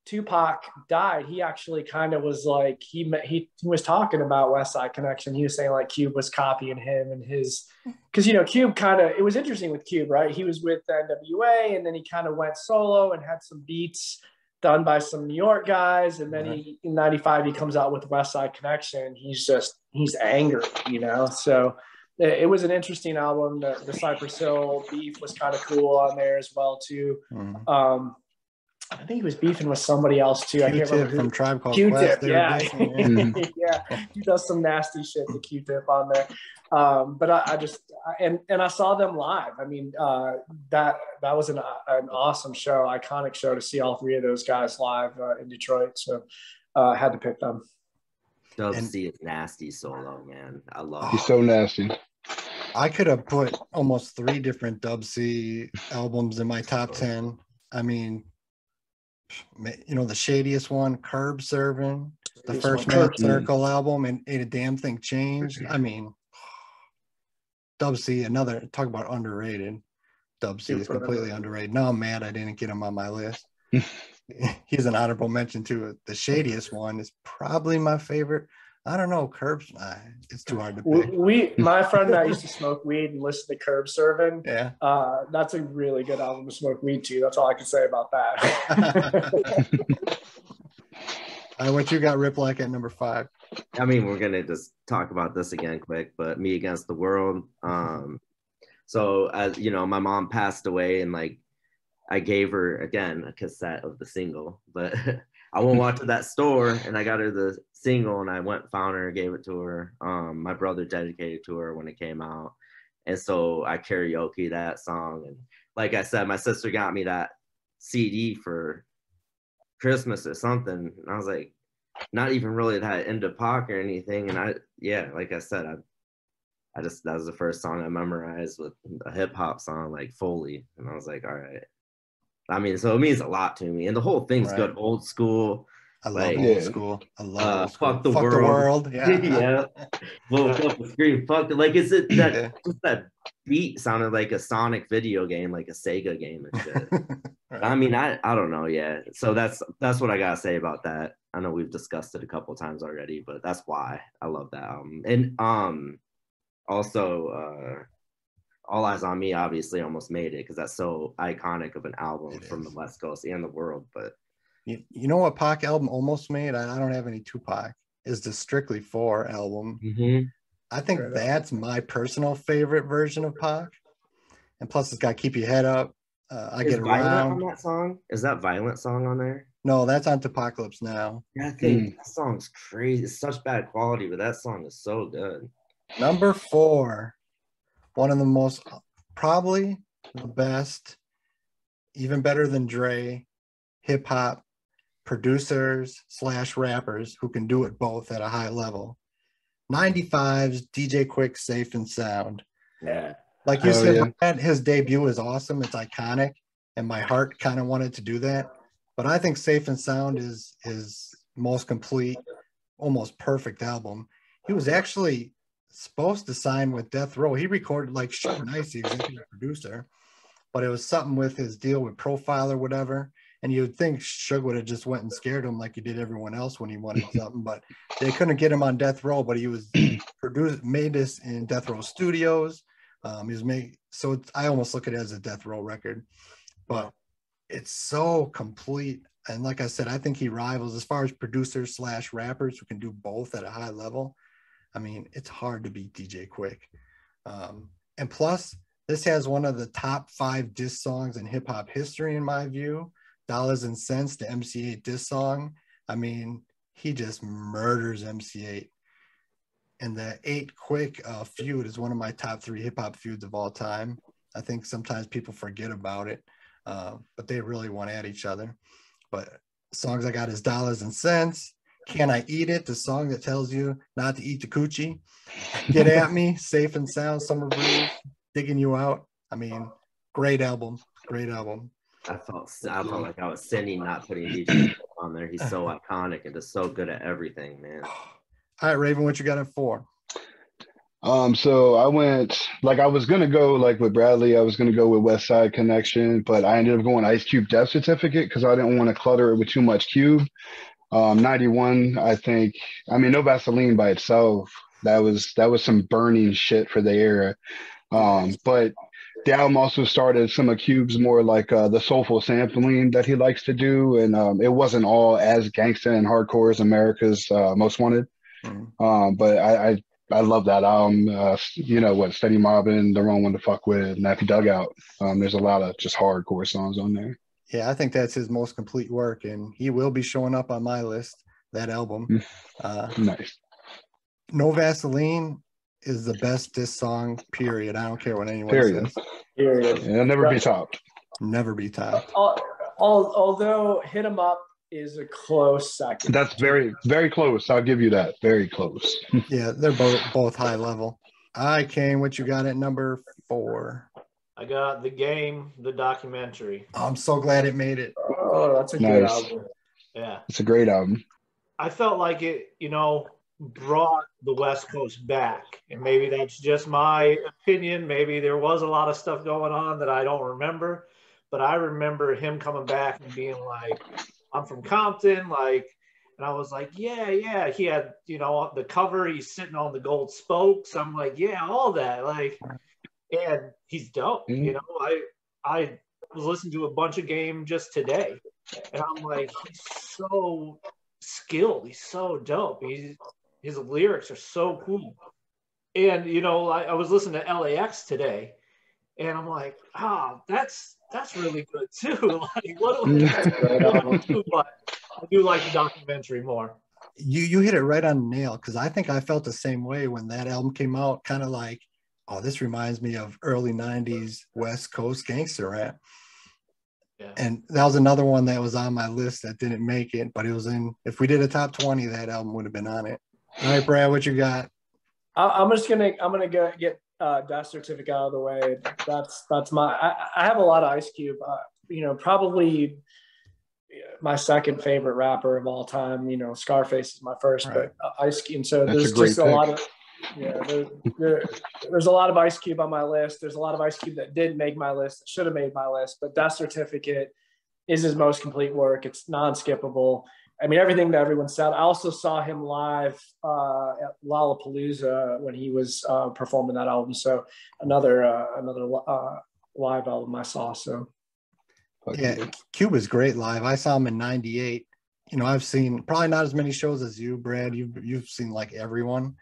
Tupac died, he actually kind of was like he he, he was talking about West Side Connection. He was saying like Cube was copying him and his because you know Cube kind of it was interesting with Cube, right? He was with NWA and then he kind of went solo and had some beats done by some New York guys, and then he in '95 he comes out with West Side Connection. He's just he's angry, you know. So it, it was an interesting album. The, the Cypress Hill beef was kind of cool on there as well too. Mhm. Um, I think he was beefing with somebody else too. I can't Q-Tip remember who. from Tribe Called Q-Tip, Quest. yeah. yeah. yeah, he does some nasty shit to Q-Tip on there. Um, but I, I just I, and and I saw them live. I mean, uh, that that was an an awesome show, iconic show to see all three of those guys live uh, in Detroit. So uh, I had to pick them. Dub And- C is nasty solo, man. I love He's it. so nasty. I could have put almost three different Dub C albums in my top 10. I mean, ma- you know, the shadiest one, Curb Serving, the This first Curb- Circle album, and Ain't a Damn Thing Changed. I mean, Dub C, another talk about underrated. Dub C is completely underrated. Now I'm mad I didn't get him on my list. He's an honorable mention too. The shadiest one is probably my favorite. I don't know, Curbs. Uh, it's too hard to We, pick. we my friend and I used to smoke weed and listen to Curb Serving. Yeah. Uh, that's a really good album to smoke weed to. That's all I can say about that. All right, what you got, Riplak at number five? I mean, we're gonna just talk about this again quick, but me against the world. Um, so as you know, my mom passed away, and like I gave her again a cassette of the single, but I went walk to that store and I got her the single, and I went found her, gave it to her. Um, my brother dedicated to her when it came out, and so I karaoke that song. And like I said, my sister got me that CD for Christmas or something, and I was like not even really that into Pac or anything. And I, yeah, like I said, I, I just that was the first song I memorized with a hip hop song like Foley, and I was like, all right. I mean, so it means a lot to me, and the whole thing's good, old school. I love Like- old school. I love Uh, old school. fuck the world. Yeah. yeah, woke up and screamed, "Fuck!" it. Like, is it that Yeah. just that beat sounded like a Sonic video game, like a Sega game and shit. Right. I mean, I I don't know. Yeah, so that's that's what I gotta say about that. I know we've discussed it a couple times already, but that's why I love that album. And um, also, uh, All Eyes on Me obviously almost made it because that's so iconic of an album It from the. West Coast and the world. But You, you know what Pac album almost made? I, I don't have any Tupac. Is the Strictly Four album. I think Right on. that's my personal favorite version of Pac. And plus, it's got Keep Your Head Up. Uh, I is Get Violent Around. on that song? Is that Violent song on there? No, that's on Apocalypse Now. Yeah, I think that song's crazy. It's such bad quality, but that song is so good. Number four, one of the most, probably the best, even better than Dre, hip hop producers slash rappers who can do it both at a high level. 95's DJ Quik, Safe and Sound. Yeah. Like you Oh, said, yeah. His debut is awesome. It's iconic, and my heart kind of wanted to do that. But I think Safe and Sound is his most complete, almost perfect album. He was actually supposed to sign with Death Row. He recorded like Suge Knight, the executive producer, but it was something with his deal with Profile or whatever. And you'd think Suge would have just went and scared him like he did everyone else when he wanted something, but they couldn't get him on Death Row. But he was produced, made this in Death Row Studios. Um, he was made so it's, I almost look at it as a Death Row record, but it's so complete. And like I said, I think he rivals as far as producers slash rappers who can do both at a high level. I mean, it's hard to beat DJ Quik. Um, and plus, this has one of the top five diss songs in hip hop history, in my view. Dollars and Cents, the MC Eiht diss song. I mean, he just murders MC Eiht. And the Eiht Quik uh, feud is one of my top three hip hop feuds of all time. I think sometimes people forget about it, uh, but they really want at each other. But songs I got is Dollars and Cents. Can I Eat It? The song that tells you not to eat the coochie. Get at me, Safe and Sound, Summer Breeze, Digging You Out. I mean, great album. Great album. I felt I felt like I was sinning not putting DJ on there. He's so iconic and just so good at everything, man. All right, Raven, what you got at four? Um, so I went like I was gonna go like with Bradley. I was gonna go with West Side Connection, but I ended up going Ice Cube Death Certificate because I didn't want to clutter it with too much Cube. Um, 91, I think. I mean, No Vaseline by itself. That was that was some burning shit for the era. Um, but the album also started some of Cube's more like uh, the soulful sampling that he likes to do, and um, it wasn't all as gangsta and hardcore as America's uh, Most Wanted. Mhm. Um, but I, I I love that album. Uh, you know what, Steady Mobbin, The Wrong One to Fuck With, Nappy Dugout. Um, there's a lot of just hardcore songs on there. Yeah, I think that's his most complete work, and he will be showing up on my list. That album. Mm. Uh, Nice. no Vaseline is the best diss song. Period. I don't care what anyone Period. says. Period. It'll never be topped. Never be topped. Al- al- although hit 'em up is a close second. That's very very close. I'll give you that. Very close. Yeah, they're both both high level. All right, Kane, what you got at number four? I got the game, the documentary. I'm so glad it made it. Oh, that's a good album. Yeah. It's a great album. I felt like it, you know, brought the West Coast back. And maybe that's just my opinion. Maybe there was a lot of stuff going on that I don't remember. But I remember him coming back and being like, I'm from Compton. Like, and I was like, yeah, yeah. He had, you know, the cover, he's sitting on the gold spokes. I'm like, yeah, all that. Like, and he's dope. Mhm. You know, I, I was listening to a bunch of game just today. And I'm like, he's so skilled. He's so dope. He's, his lyrics are so cool. And you know, I, I was listening to LAX today, and I'm like, ah, that's that's really good too. like, what do I do? But I do like the documentary more. You you hit it right on the nail because I think I felt the same way when that album came out. Kind of like, oh, this reminds me of early '90s West Coast gangster rap. Yeah. And that was another one that was on my list that didn't make it, but it was in. If we did a top twenty, that album would have been on it. All right, Brad, what you got? I, I'm just gonna I'm gonna go get uh, death certificate out of the way. That's that's my I, I have a lot of Ice Cube. Uh, you know, probably my second favorite rapper of all time. You know, Scarface is my first, Right. but uh, Ice Cube. And so That's there's great just a lot of yeah. There, there, there's a lot of Ice Cube on my list. There's a lot of Ice Cube that didn't make my list. That should have made my list. But Death Certificate is his most complete work. It's non-skippable. I mean, everything that everyone said. I also saw him live uh, at Lollapalooza when he was uh, performing that album. So another uh, another uh, live album I saw. So Yeah, Cube is great live. I saw him in '98. You know, I've seen probably not as many shows as you, Brad. You've you've seen like everyone,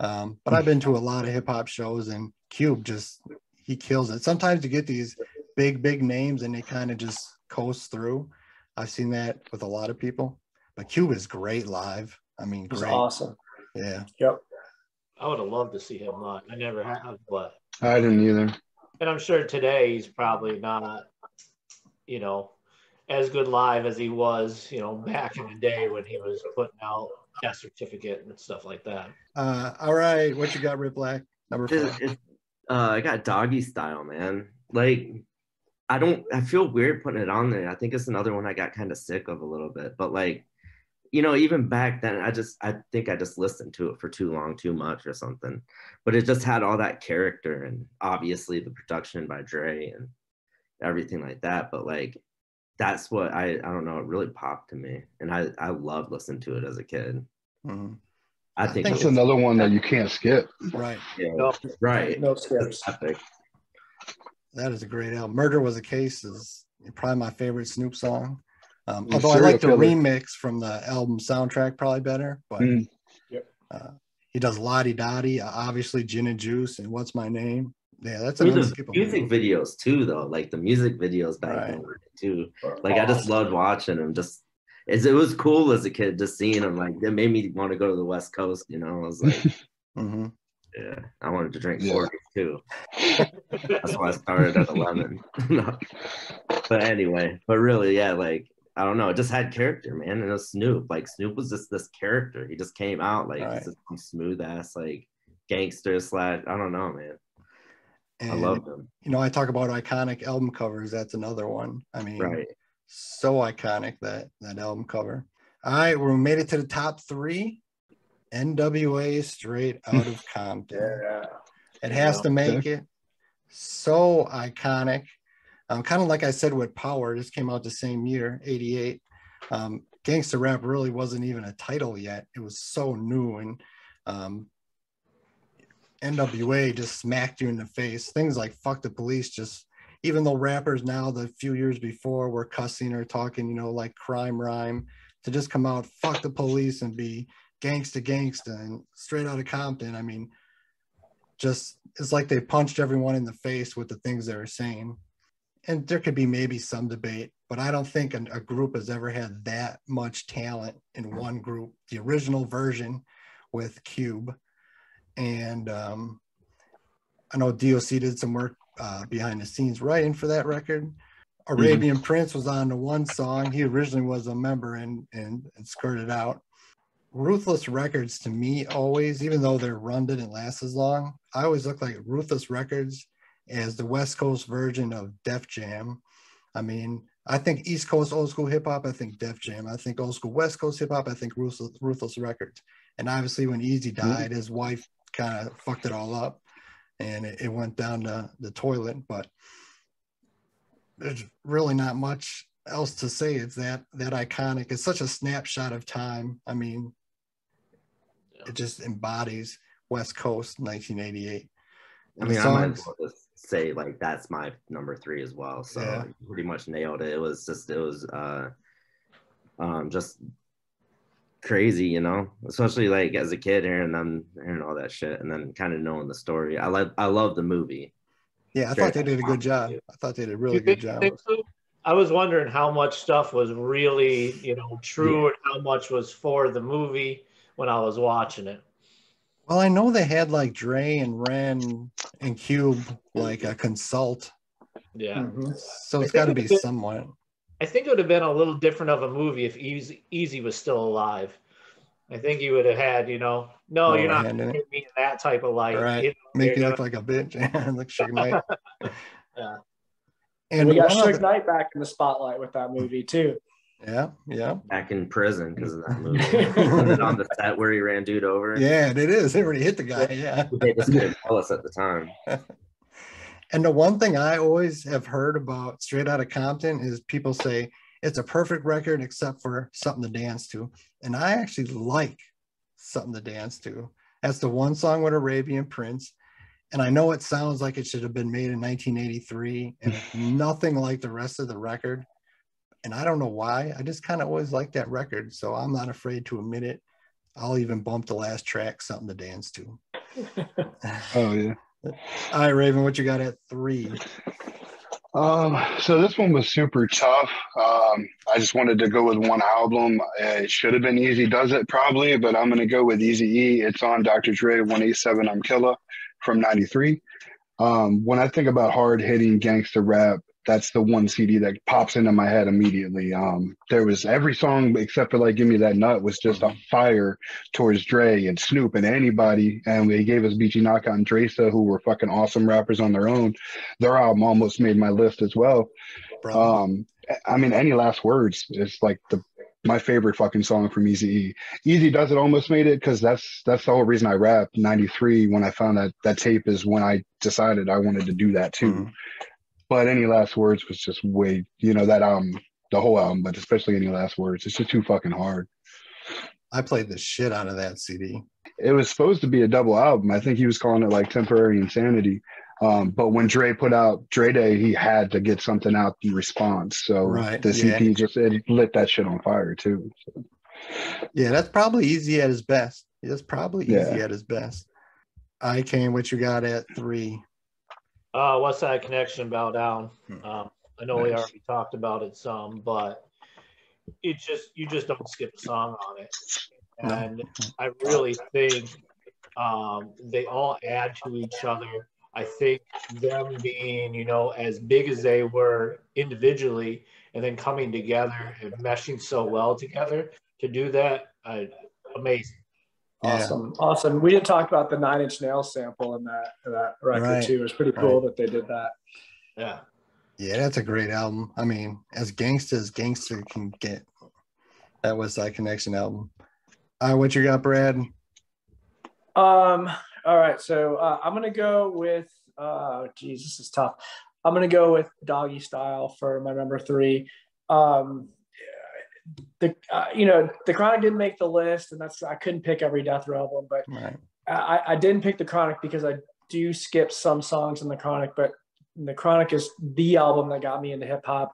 um, but I've been to a lot of hip hop shows, and Cube just he kills it. Sometimes you get these big big names, and they kind of just coast through. I've seen that with a lot of people, but Cube is great live. I mean, it was great. awesome. Yeah, Yep. I would have loved to see him live. I never have, but I didn't either. and I'm sure today he's probably not, you know, as good live as he was, you know, back in the day when he was putting out death certificate and stuff like that. Uh, all right, what you got, Riplak? Number It- five. it- uh, I got doggy style, man. Like, I don't. I feel weird putting it on there. I think it's another one I got kind of sick of a little bit. But like, you know, even back then, I just I think I just listened to it for too long, too much, or something. But it just had all that character and obviously the production by Dre and everything like that. But like, that's what I I don't know. It really popped to me, and I I loved listening to it as a kid. Mhm. I think think It's it was, another one that you can't skip. Right, yeah, No. right. No skips. Epic. that is a great album. Murder Was a Case is probably my favorite Snoop song. Um, although I like the Killer. remix from the album soundtrack probably better, but Mm. Uh, he does Lodi Dodi, uh, obviously Gin and Juice, and What's My Name. Yeah, that's Or an the unskippable. music videos too, though. Like the music videos back Right. then too. Like I just loved watching them. Just it's, it was cool as a kid, just seeing them. Like it made me want to go to the West Coast. You know, I was like, hmm yeah, I wanted to drink Yeah. 40 too. That's why I started at 11. No. But anyway, but really, yeah, like I don't know, it just had character, man. And it was Snoop. Like Snoop was just this character. He just came out like Right. he's just some smooth ass like gangster slash. I don't know, man. And, I love him. You know, I talk about iconic album covers. That's another one. I mean, Right. so iconic that that album cover. All right, we made it to the top three. NWA straight out of Compton. Yeah. It has to make it so iconic. Um, kind of like I said with Power, this came out the same year, 88. Um, Gangsta Rap really wasn't even a title yet. It was so new and um, NWA just smacked you in the face. Things like fuck the police just even though rappers now the few years before were cussing or talking, you know, like crime rhyme, to just come out fuck the police and be gangsta gangsta and straight out of Compton. I mean, just it's like they punched everyone in the face with the things they were saying. And there could be maybe some debate, but I don't think a, a group has ever had that much talent in one group. The original version with Cube, and um, I know DOC did some work uh, behind the scenes writing for that record. Arabian Prince was on the one song. He originally was a member and and, and skirted out. Ruthless Records to me always, even though their run didn't last as long, I always look like Ruthless Records as the West Coast version of Def Jam. I mean, I think East Coast old school hip hop, I think Def Jam. I think old school West Coast hip hop, I think Ruthless, Ruthless Records. And obviously, when Eazy died, his wife kind of fucked it all up and it, it went down the, the toilet. But there's really not much else to say. It's that that iconic. It's such a snapshot of time. I mean, it just embodies West Coast 1988. I mean, the I might as songs- well just say like that's my number three as well. So Yeah. pretty much nailed it. It was just it was uh um just crazy, you know, especially like as a kid hearing them hearing all that shit and then kind of knowing the story. I like I love the movie. Yeah, I Straight thought they did a good job. I thought they did a really good job. so? I was wondering how much stuff was really, you know, true and how much was for the movie when I was watching it. Well, I know they had like Dre and Ren and Cube like a consult, Yeah. Mhm. so it's got to be it somewhat. I think it would have been a little different of a movie if Eazy, Eazy was still alive. I think you would have had, you know, no, More you're not hand in gonna be in that type of light. Right. You know, Make you you're look like a bitch, like Suge Knight. Yeah. And we got one Suge other- Knight back in the spotlight with that movie too. yeah, yeah, Back in prison because of that movie. and then on the set where he ran dude over. yeah. It is. It already hit the guy. Yeah. They just couldn't tell us at the time. And the one thing I always have heard about Straight Outta Compton is people say it's a perfect record except for something to dance to. And I actually like something to dance to. That's the one song with Arabian Prince. And I know it sounds like it should have been made in 1983 and nothing like the rest of the record. And I don't know why. I just kind of always like that record. So I'm not afraid to admit it. I'll even bump the last track, something to dance to. Oh yeah. All right, Raven, what you got at three? Um, so this one was super tough. Um, I just wanted to go with one album. Uh, It should have been Eazy-Duz-It probably, but I'm gonna go with Easy E. It's on Dr. Dre 187 I'm Killer from 93. Um, when I think about hard hitting gangster rap, that's the one CD that pops into my head immediately. Um, there was every song except for like Give Me That Nut was just a fire towards Dre and Snoop and anybody. And they gave us BG Knocc Out and Dresta, who were fucking awesome rappers on their own. Their album almost made my list as well. Um, I mean, any last words is like the my favorite fucking song from Easy E. Eazy-Duz-It almost made it because that's that's the whole reason I rap. '93 when I found that that tape is when I decided I wanted to do that too. Mhm. But any last words was just way you know that um the whole album, but especially any last words, it's just too fucking hard. I played the shit out of that CD. It was supposed to be a double album. I think he was calling it like Temporary Insanity. Um, but when Dre put out Dre Day, he had to get something out in response. So Right, the yeah. CP just it lit that shit on fire too. So, Yeah, that's probably Eazy at his best. That's probably Eazy Yeah. at his best. I came what you got at three. Uh, West Side Connection, Bow Down. Hmm. Um, I know we already talked about it some, but it just you just don't skip a song on it, No. and I really think um, they all add to each other. I think them being you know as big as they were individually, and then coming together and meshing so well together to do that, uh, amazing. Yeah. Awesome, awesome. We didn't talk about the Nine Inch Nails sample in that in that record Right. too. It was pretty cool that they did that. Yeah. Yeah, that's a great album. I mean, as gangsta as gangster can get, that was that Connection album. All right, what you got, Brad? Um. All right. So uh, I'm gonna go with. Uh, geez, this is tough. I'm gonna go with Doggy Style for my number three. Um, the uh, you know the Chronic didn't make the list, and that's I couldn't pick every Death Row album, but Right. I, I didn't pick the Chronic because I do skip some songs in the Chronic, but the Chronic is the album that got me into hip hop.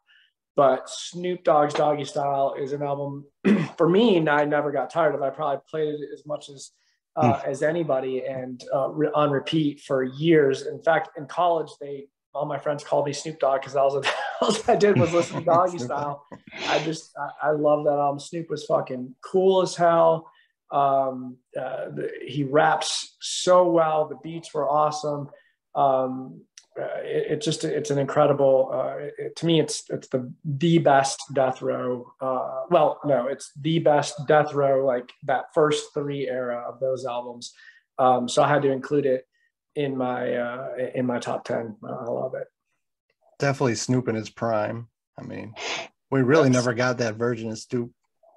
But Snoop Dogg's Doggy Style is an album for me. and I never got tired of. it. I probably played it as much as uh, as anybody, and uh, re- on repeat for years. In fact, in college, they all my friends called me Snoop Dogg because that was all I did was listen to Doggy Style. I just I, I love that album. Snoop was fucking cool as hell. Um, uh, the, he raps so well. The beats were awesome. Um, uh, it, it just it's an incredible. Uh, it, to me, it's it's the the best death row. Uh, well, no, it's the best death row. Like that first three era of those albums. Um, so I had to include it in my uh, in my top ten. I love it. Definitely Snoop in his prime. I mean, we really That's- never got that version of Snoop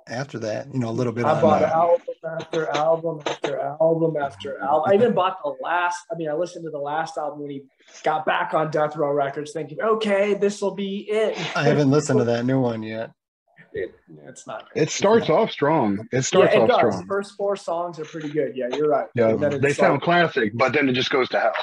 after that. You know, a little bit I bought uh, album after album after album after album. I even bought the last. I mean, I listened to the last album when he got back on Death Row Records, thinking, "Okay, this will be it." I haven't listened to that new one yet. It, it's not. Good. It starts off strong. It starts yeah, it off does. strong. First four songs are pretty good. Yeah, you're right. Yeah, And then it's they sound like- classic, but then it just goes to hell.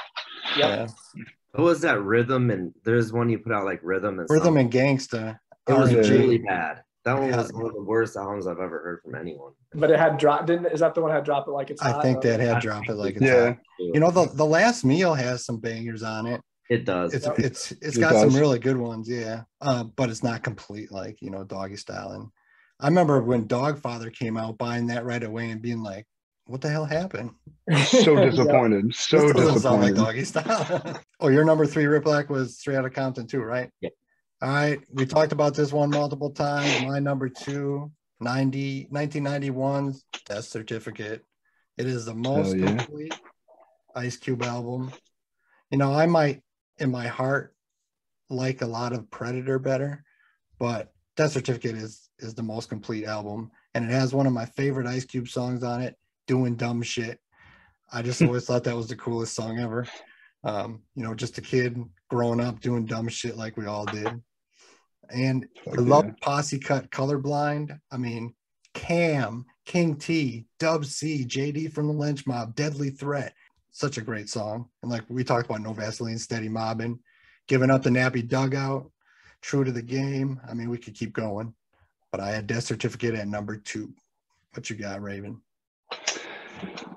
Yep. Yeah. What was that rhythm? And there's one you put out like rhythm and Rhythm something. and Gangsta. It was Yeah. really bad. That one Yeah. was one of the worst albums I've ever heard from anyone. But it had drop. Didn't is that the one that had drop it like it's? I hot? think that had Drop It Like It's Yeah. Hot. You know, the, the last meal has some bangers on it. It does. It's it's it's It got some really good ones, yeah. Uh, but it's not complete like you know doggy style. And I remember when Dogfather came out, buying that right away and being like, "What the hell happened? So Yeah. disappointed. So this doesn't sound like doggy style." oh, your number three Riplak was three out of Compton too, right? Yep. All right, we talked about this one multiple times. My number two, 90, 1991's Death Certificate. It is the most yeah. complete Ice Cube album. You know, I might in my heart like a lot of Predator better, but Death Certificate is is the most complete album, and it has one of my favorite Ice Cube songs on it, "Doing Dumb Shit." I just always thought that was the coolest song ever. Um, you know, just a kid growing up doing dumb shit like we all did. And I love. Posse Cut Colorblind. I mean, Kam, King T, Dub C, JD from the Lench Mob, Deadly Threat. Such a great song. And like we talked about No Vaseline, Steady Mobbing, Giving Up the Nappy Dugout, True to the Game. I mean, we could keep going. But I had Death Certificate at number two. What you got, Raven?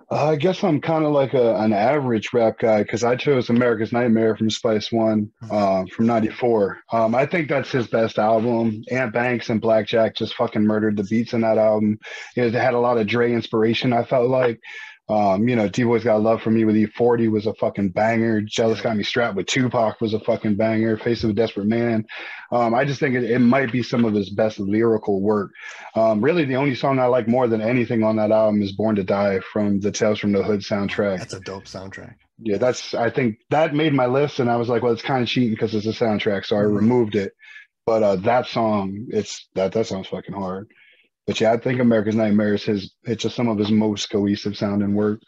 Uh, I guess I'm kind of like a, an average rap guy because I chose America's Nightmare from Spice One uh, from '94. Um, I think that's his best album. Ant Banks and Blackjack just fucking murdered the beats in that album. You know, they had a lot of Dre inspiration. I felt like, um, you know, D Boys Got Love for Me with E40 was a fucking banger. Jealous Got Me Strapped with Tupac was a fucking banger. Face of a Desperate Man. Um, I just think it, it might be some of his best lyrical work. Um, really, the only song I like more than anything on that album is "Born to Die" from the Tales from the Hood soundtrack. That's a dope soundtrack. Yeah, that's. I think that made my list, and I was like, well, it's kind of cheating because it's a soundtrack, so I Mhm. removed it. But uh, that song, it's that that sounds fucking hard. But yeah, I think America's Nightmare is his. It's just some of his most cohesive sounding work.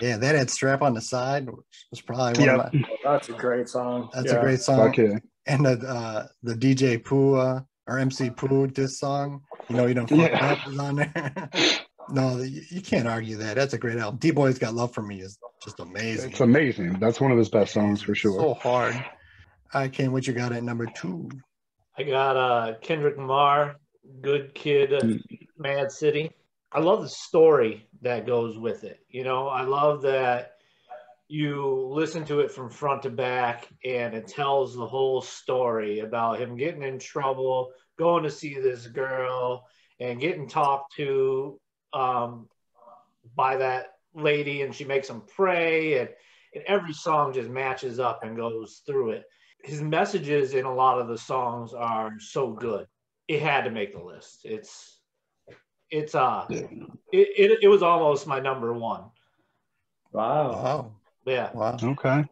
Yeah, that had Strap on the side, which was probably one Yep. of my, That's a great song. that's Yeah. a great song. Fuck yeah. and the uh the DJ Pooh uh, or MC Pooh diss song. You know, you don't fuck Yeah. up is on there. no, you, you can't argue that. That's a great album. D Boy's Got Love for Me is just amazing. It's amazing. That's one of his best songs for sure. So hard. I came what you got at number two. I got uh, Kendrick Lamar, Good Kid, Mm. Mad City. I love the story that goes with it. You know, I love that you listen to it from front to back and it tells the whole story about him getting in trouble, going to see this girl, and getting talked to um, by that lady, and she makes him pray. And, and every song just matches up and goes through it his messages in a lot of the songs are so good. It had to make the list. It's it's uh Yeah. it, it, it was almost my number one. Wow. Wow. Yeah. Wow. Okay.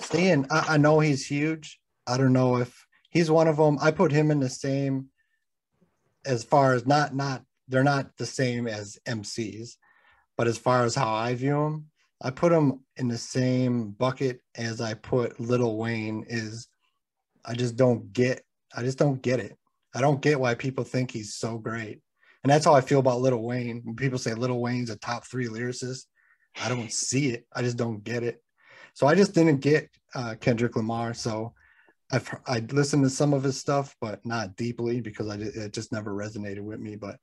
Stan, I, I know he's huge. I don't know if he's one of them. I put him in the same as far as not not they're not the same as MCs, But as far as how I view them, I put them in the same bucket as I put Little Wayne. Is I just don't get. I just don't get it. I don't get why people think he's so great. And that's how I feel about Little Wayne. When people say Little Wayne's a top three lyricist, I don't see it. I just don't get it. So I just didn't get uh, Kendrick Lamar. So I've I listened to some of his stuff, but not deeply because I it just never resonated with me. But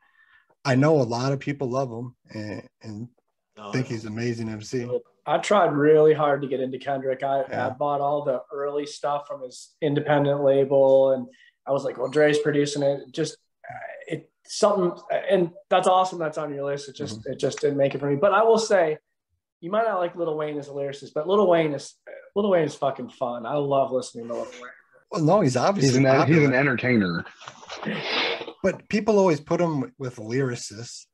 I know a lot of people love him and, and No, think he's amazing MC. I tried really hard to get into Kendrick. I, Yeah. I bought all the early stuff from his independent label, and I was like, "Well, Dre's producing it." Just uh, it something, and that's awesome. That's on your list. It just Mm-hmm. it just didn't make it for me. But I will say, you might not like Little Wayne as a lyricist, but Little Wayne is Little Wayne is fucking fun. I love listening to Little Wayne. Well, no, he's He's obviously an he's an entertainer. but people always put him with lyricists.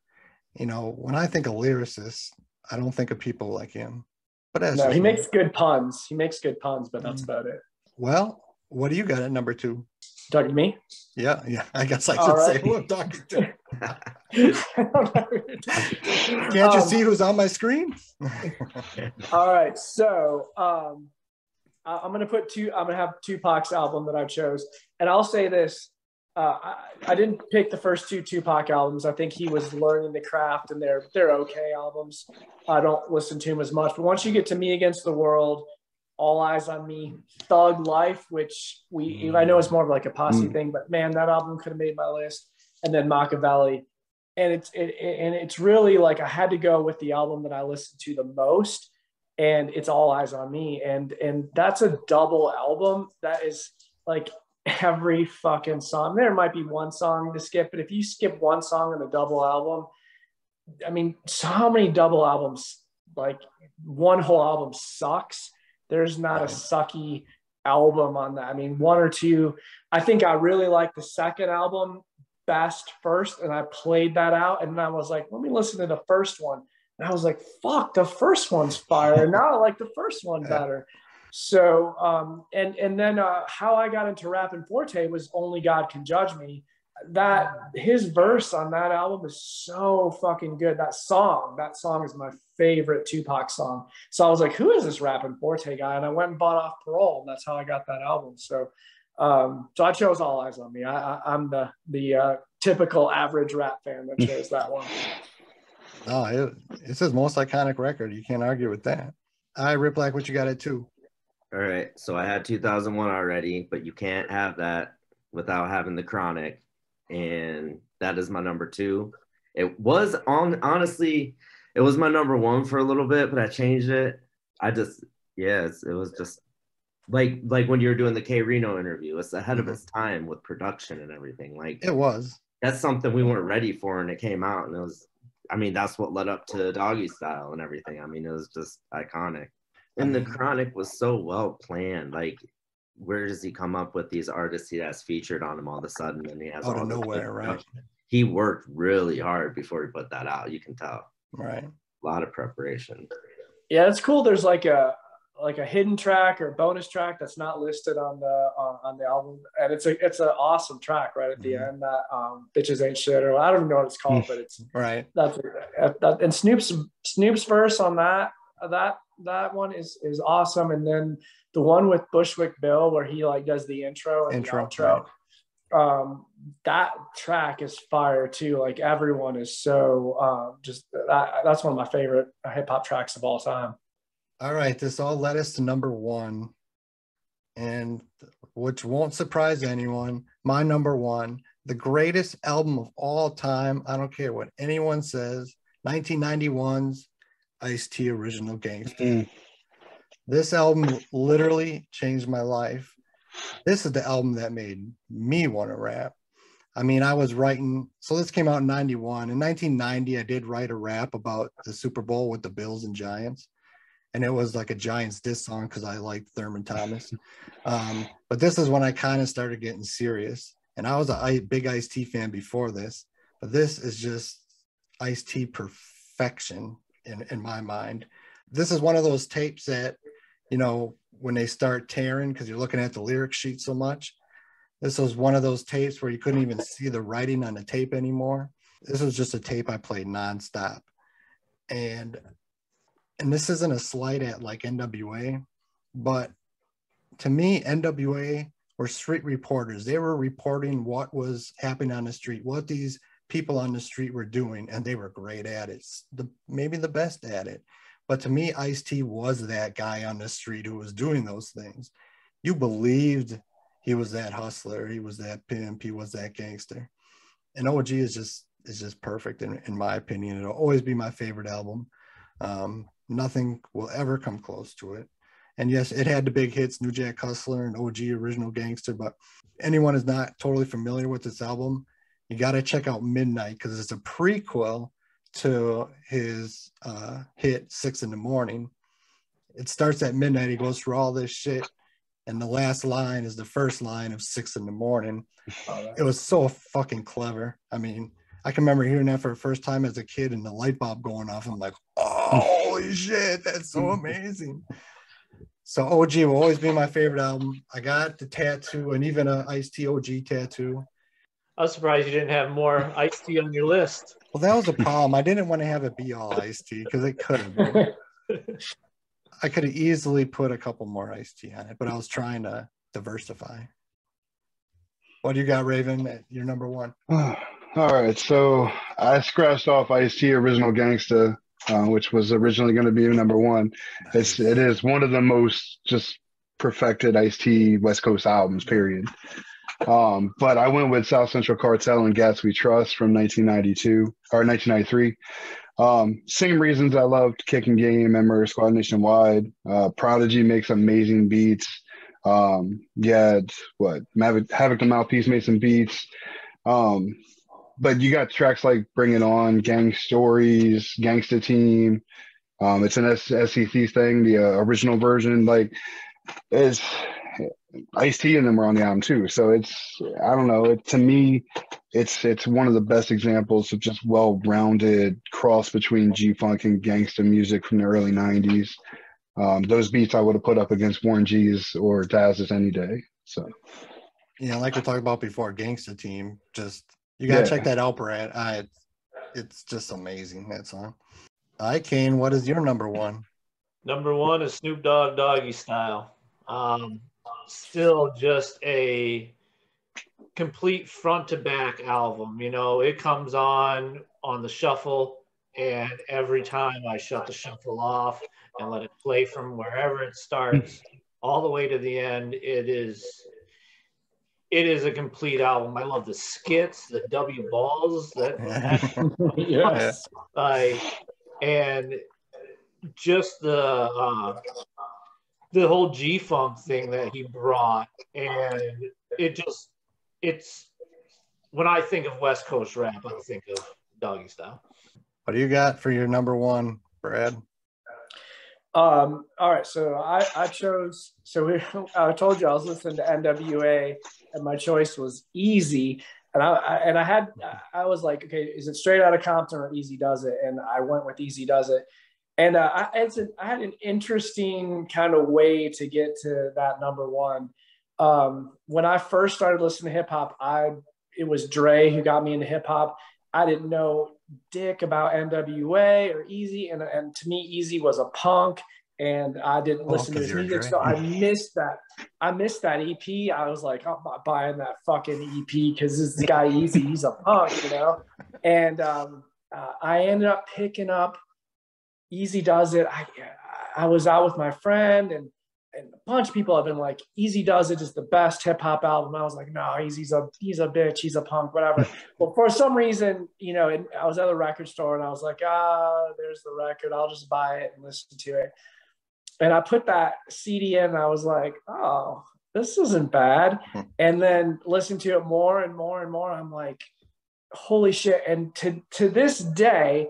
You know, when I think of lyricists, I don't think of people like him. But that's No, he makes good puns. He makes good puns, but that's Mm. about it. well. What do you got at number two? Talking to me? Yeah, yeah. I guess I should say right. who I'm talking to. I don't know who you're talking to. Can't you Um, see who's on my screen? All right, so um, I- I'm gonna put two. I'm gonna have Tupac's album that I chose, and I'll say this: uh, I, I didn't pick the first two Tupac albums. I think he was learning the craft, and they're they're okay albums. I don't listen to him as much, but once you get to Me Against the World, All Eyes on Me, Thug Life, which we I know it's more of like a posse Mm. thing, but man, that album could have made my list. And then Machiavelli, and it's it, it- and it's really like I had to go with the album that I listened to the most, and it's All Eyes on Me, and and that's a double album. That is like every fucking song. There might be one song to skip, but if you skip one song in the double album, I mean, so how many double albums? Like one whole album sucks. There's not a sucky album on that. I mean, one or two. I think I really like the second album best first, and I played that out, and then I was like, let me listen to the first one. And I was like, fuck, the first one's fire. And now I like the first one better. So, um, and and then uh, how I got into Rappin' 4-Tay was only God can judge me. That his verse on that album is so fucking good. That song, that song is my favorite Tupac song. So I was like, who is this Rappin' 4-Tay guy? And I went and bought off parole, and that's how I got that album. So, um, so I chose All Eyes on Me. I, I, I'm the the uh, typical average rap fan that chose that one. No, it, it's his most iconic record. You can't argue with that. All right, Riplak, what you got at two? All right, so I had 2001 already, but you can't have that without having the Chronic, and that is my number two. It was on honestly, it was my number one for a little bit, but I changed it. I just yes, it was just like like when you were doing the K Reno interview. It's ahead of its time with production and everything. Like It was. that's something we weren't ready for, and it came out, and it was. I mean, that's what led up to Doggy Style and everything. I mean, it was just iconic. And the Mhm. Chronic was so well planned. Like, where does he come up with these artists he has featured on him all of a sudden? And he has Out of all good nowhere, right. He worked really hard before he put that out. You can tell Right. a lot of preparation. Yeah, it's cool. There's like a like a hidden track or bonus track that's not listed on the on, on the album, and it's a it's an awesome track right at the Mhm. end. That um, bitches ain't shit, or I don't even know what it's called, but it's Right. that's that, and Snoop's Snoop's verse on that that that one is is awesome, and then the one with Bushwick Bill where he like does the intro and Intro, the outro. Um, that track is fire too. Like everyone is so um, just that, that's one of my favorite hip hop tracks of all time. All right. This all led us to number one. And which won't surprise anyone. My number one, the greatest album of all time. I don't care what anyone says. 1991's Ice T Original Gangster. Mm. This album literally changed my life. This is the album that made me want to rap. I mean, I was writing, so this came out in 91. In 1990, I did write a rap about the Super Bowl with the Bills and Giants. And it was like a Giants diss song because I liked Thurman Thomas. Um, but this is when I kind of started getting serious. And I was a big Ice T fan before this, but this is just Ice T perfection in, in my mind. This is one of those tapes that, you know, when they start tearing because you're looking at the lyric sheet so much. This was one of those tapes where you couldn't even see the writing on the tape anymore. This was just a tape I played nonstop. and and this isn't a slight at like NWA, but to me, NWA were street reporters. They were reporting what was happening on the street, what these people on the street were doing, and they were great at it. The maybe the best at it. But to me, Ice T was that guy on the street who was doing those things. You believed he was that hustler, he was that pimp, he was that gangster. And OG is just is just perfect in, in my opinion. It'll always be my favorite album. Um, nothing will ever come close to it. And yes, it had the big hits, New Jack Hustler and OG Original Gangster. But anyone is not totally familiar with this album, you got to check out Midnight because it's a prequel to his uh, hit Six in the Morning. It starts at midnight. He goes through all this shit. And the last line is the first line of Six in the Morning. It was so fucking clever. I mean, I can remember hearing that for the first time as a kid and the light bulb going off. I'm like, oh, holy shit, that's so amazing. So OG will always be my favorite album. I got the tattoo and even a Ice T OG tattoo. I was surprised you didn't have more Ice T on your list. Well, that was a problem. I didn't want to have it be all Ice T because it could have. I could have easily put a couple more Ice T on it, but I was trying to diversify. What do you got, Raven? Your number one. All right, so I scratched off Ice T Original Gangsta uh, which was originally going to be number one. It's it is one of the most just perfected Ice T West Coast albums. Period. Um, but I went with South Central Cartel and Gats We Trust from 1992 or 1993. Um, same reasons I loved Kicking Game and Murder Squad Nationwide. Uh, Prodeje makes amazing beats. Um, yeah, what Havikk, Havikk the Mouthpiece made some beats. Um, but you got tracks like Bring It On, Gang Stories, Gangsta Team. Um, it's an SCC thing, the uh, original version. Like, is Ice T and them were on the album too. So it's I don't know. It, to me, it's it's one of the best examples of just well-rounded cross between G Funk and gangsta music from the early '90s. Um, those beats I would have put up against Warren G's or Daz's any day. So, yeah, like we talked about before, Gangsta Team just you gotta yeah. check that out, Brad. I, it's just amazing that song. All right, Kane, what is your number one? Number one is Snoop Dogg Doggy Style. Um, still just a complete front to back album. You know, it comes on on the shuffle, and every time I shut the shuffle off and let it play from wherever it starts all the way to the end, it is it is a complete album. I love the skits, the W balls that yes, I and just the uh, the whole G Funk thing that he brought, and it just it's when I think of West Coast rap, I think of Doggy Style. What do you got for your number one, Brad? Um, all right, so I, I chose. So we, I told you I was listening to NWA, and my choice was Eazy. And I, I and I had I was like, okay, is it straight out of Compton or Eazy-Duz-It? And I went with Eazy-Duz-It. And uh, I, it's a, I had an interesting kind of way to get to that number one. Um, when I first started listening to hip hop, I it was Dre who got me into hip hop. I didn't know dick about NWA or Eazy, and and to me, Eazy was a punk, and I didn't oh, listen to his music, so I missed that. I missed that EP. I was like, I'm not buying that fucking EP because this guy Eazy, he's a punk, you know. And um, uh, I ended up picking up Eazy-Duz-It. I I was out with my friend and and a bunch of people have been like, Eazy-Duz-It is the best hip hop album. I was like, no, Eazy's a he's a bitch, he's a punk, whatever. but for some reason, you know, I was at the record store and I was like, ah, there's the record. I'll just buy it and listen to it. And I put that CD in and I was like, oh, this isn't bad. Hmm. and then listen to it more and more and more. I'm like, holy shit. And to to this day,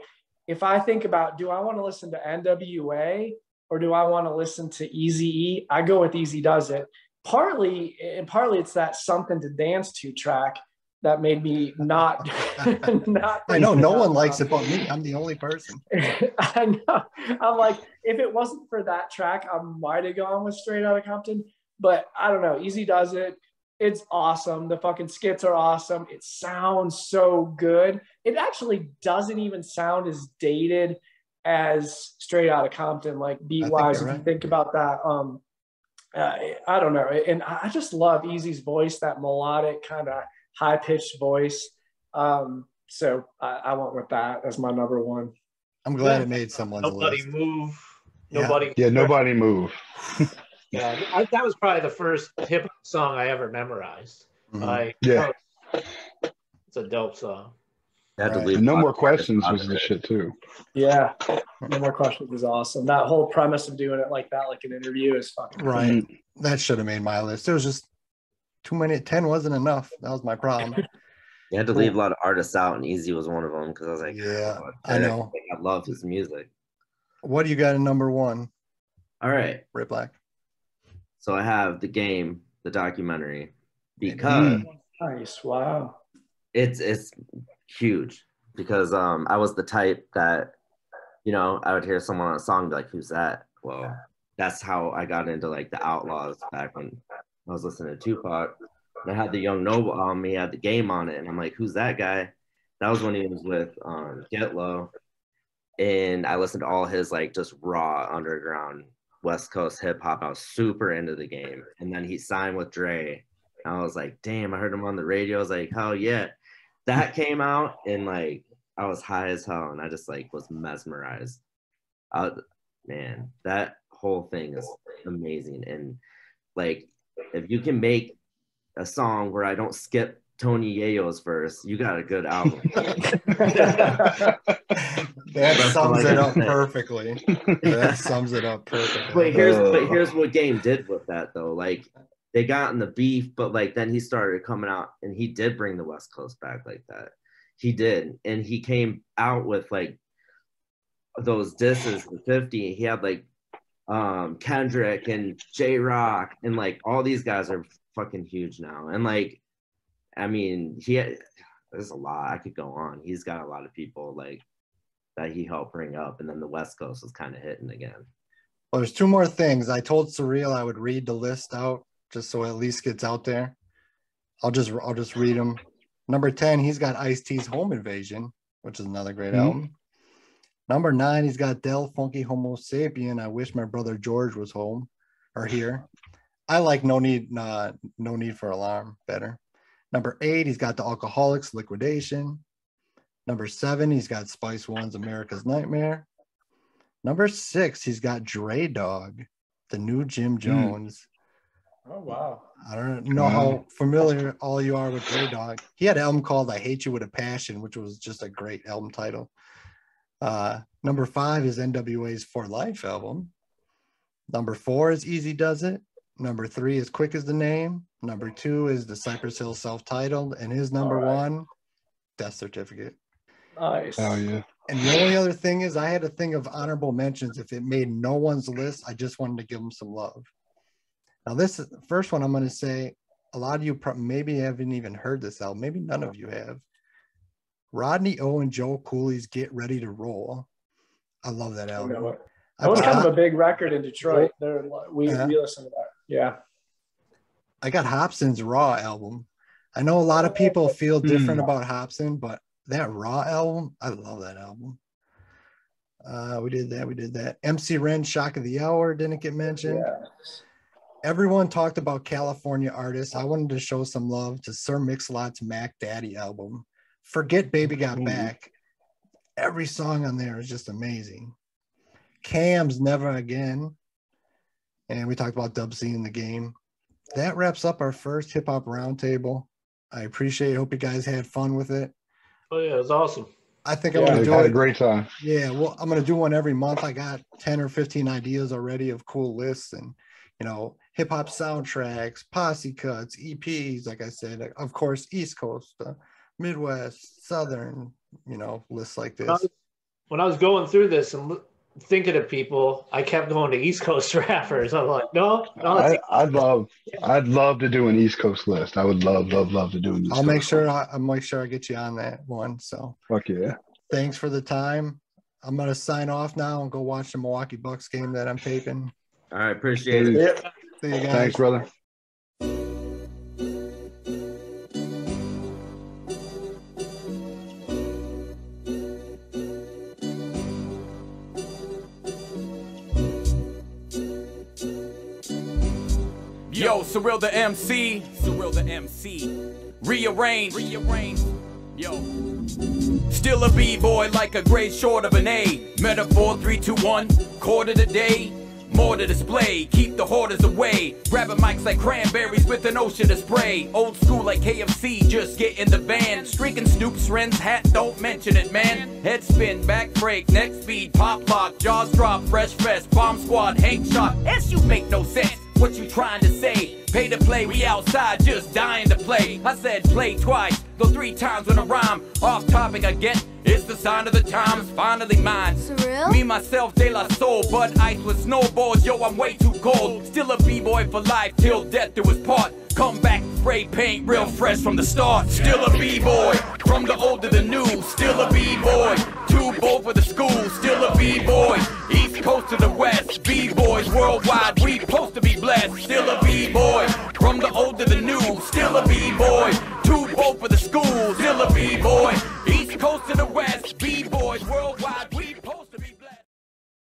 if I think about do I want to listen to NWA or do I want to listen to Easy E? I go with Eazy-Duz-It. Partly, and partly it's that something to dance to track that made me not not I know no one likes it but me. I'm the only person. I know. I'm like, if it wasn't for that track, I might have gone with Straight Outta Compton. But I don't know. Eazy-Duz-It. It's awesome. The fucking skits are awesome. It sounds so good. It actually doesn't even sound as dated as straight out of Compton, like beat wise. If right. you think about that, um, uh, I don't know. And I just love Eazy's voice, that melodic kind of high pitched voice. Um, so I, I, went with that as my number one. I'm glad yeah. it made someone. Nobody list. move. Nobody. Yeah, nobody move. yeah, I, that was probably the first hip hop song I ever memorized. Mm-hmm. I, yeah, it's a dope song. Right. no more questions was the shit too. Yeah, no more questions was awesome. That whole premise of doing it like that, like an interview, is fucking right. That should have made my list. It was just too many. Ten wasn't enough. That was my problem. You had to leave a lot of artists out, and Eazy was one of them because I was like, yeah, oh, I know. I love his music. What do you got in number one? All right, Riplak. So I have the game, the documentary, because nice. Wow. It's it's huge because um I was the type that you know I would hear someone on a song be like who's that well that's how I got into like the Outlaws back when I was listening to Tupac and I had the Young Noble on me had the game on it and I'm like who's that guy that was when he was with um Get Low and I listened to all his like just raw underground West Coast hip hop I was super into the game and then he signed with Dre I was like damn I heard him on the radio I was like hell yeah that came out and like I was high as hell and I just like was mesmerized. Uh, man, that whole thing is amazing. And like, if you can make a song where I don't skip Tony Yayo's verse, you got a good album. that sums it up perfectly. That sums it up perfectly. But here's but here's what Game did with that though. Like they got in the beef, but like then he started coming out and he did bring the West Coast back like that. He did. And he came out with like those disses the 50. He had like um Kendrick and Jay Rock and like all these guys are fucking huge now. And like I mean, he had, there's a lot. I could go on. He's got a lot of people like that he helped bring up, and then the West Coast was kind of hitting again. Well, there's two more things. I told Surreal I would read the list out just so at least gets out there. I'll just I'll just read them. Number 10, he's got Ice T's Home Invasion, which is another great mm-hmm. album. Number nine, he's got Del Funky Homo Sapien. I wish my brother George was home or here. I like No Need uh, No Need for Alarm better. Number eight, he's got the Alkaholiks Likwidation. Number seven, he's got Spice One's America's Nightmare. Number six, he's got Dre Dog, the new Jim hmm. Jones. Oh wow! I don't know wow. how familiar all you are with Dre Dog. He had an album called "I Hate You with a Passion," which was just a great album title. Uh, number five is NWA's For Life album. Number four is Eazy-Duz-It. Number three is Quik as the Name. Number two is the Cypress Hill self-titled, and his number right. one, Death Certificate. Nice. Oh yeah. And the only other thing is, I had a thing of honorable mentions. If it made no one's list, I just wanted to give them some love. Now, this is, first one I'm going to say, a lot of you pro- maybe haven't even heard this album. Maybe none of you have. Rodney O and Joe Cooley's "Get Ready to Roll." I love that album. You that was kind of a big record in Detroit. There, we yeah. we uh-huh. listened to that. Yeah. I got Hobson's Raw album. I know a lot of people feel different mm. about Hobson, but that Raw album, I love that album. Uh, we did that. We did that. MC Ren, Shock of the Hour didn't get mentioned. Yeah everyone talked about California artists. I wanted to show some love to Sir Mix-a-Lot's Mac Daddy album. Forget Baby Got Back. Every song on there is just amazing. Kam's Never Again. And we talked about Dub C in the game. That wraps up our first hip hop roundtable. I appreciate it. Hope you guys had fun with it. Oh yeah, it was awesome. I think I'm gonna do had it. a great time. Yeah, well, I'm gonna do one every month. I got 10 or 15 ideas already of cool lists and you know, hip hop soundtracks, posse cuts, EPs, like I said, of course, East Coast, uh, Midwest, Southern, you know, lists like this. When I was going through this and thinking of people, I kept going to East Coast rappers. I'm like, no, no I, I'd love, I'd love to do an East Coast list. I would love, love, love to do an East I'll Coast make sure I, will make sure I get you on that one. So fuck yeah. Thanks for the time. I'm gonna sign off now and go watch the Milwaukee Bucks game that I'm taping. All right, appreciate it. See you guys. Thanks, brother. Surreal the MC, Surreal the MC. Rearrange, rearrange. Yo. Still a B-boy like a grade short of an A. Metaphor 321, quarter the day. More to display, keep the hoarders away. Grabbing mics like cranberries with an ocean of spray. Old school like KFC, just get in the van. Streaking Snoop's Ren's hat, don't mention it, man. Head spin, back break, neck speed, pop lock, jaws drop, fresh fest, bomb squad, Hank shot. S you make no sense. What you trying to say? Pay to play, we outside just dying to play. I said play twice, though three times when I rhyme. Off topic again, it's the sign of the times, finally mine. Surreal? Me, myself, De La Soul, Bud Ice with snowballs, yo, I'm way too cold. Still a B-boy for life, till death do us part. Come back, spray paint, real fresh from the start. Still a B-boy, from the old to the new. Still a B-boy, too bold for the school. Still a B-boy, East Coast to the West. B-boys worldwide, we supposed to be blessed. Still a B-boy, from the old to the new. Still a B-boy, too bold for the school. Still a B-boy, East Coast to the West. B-boys worldwide.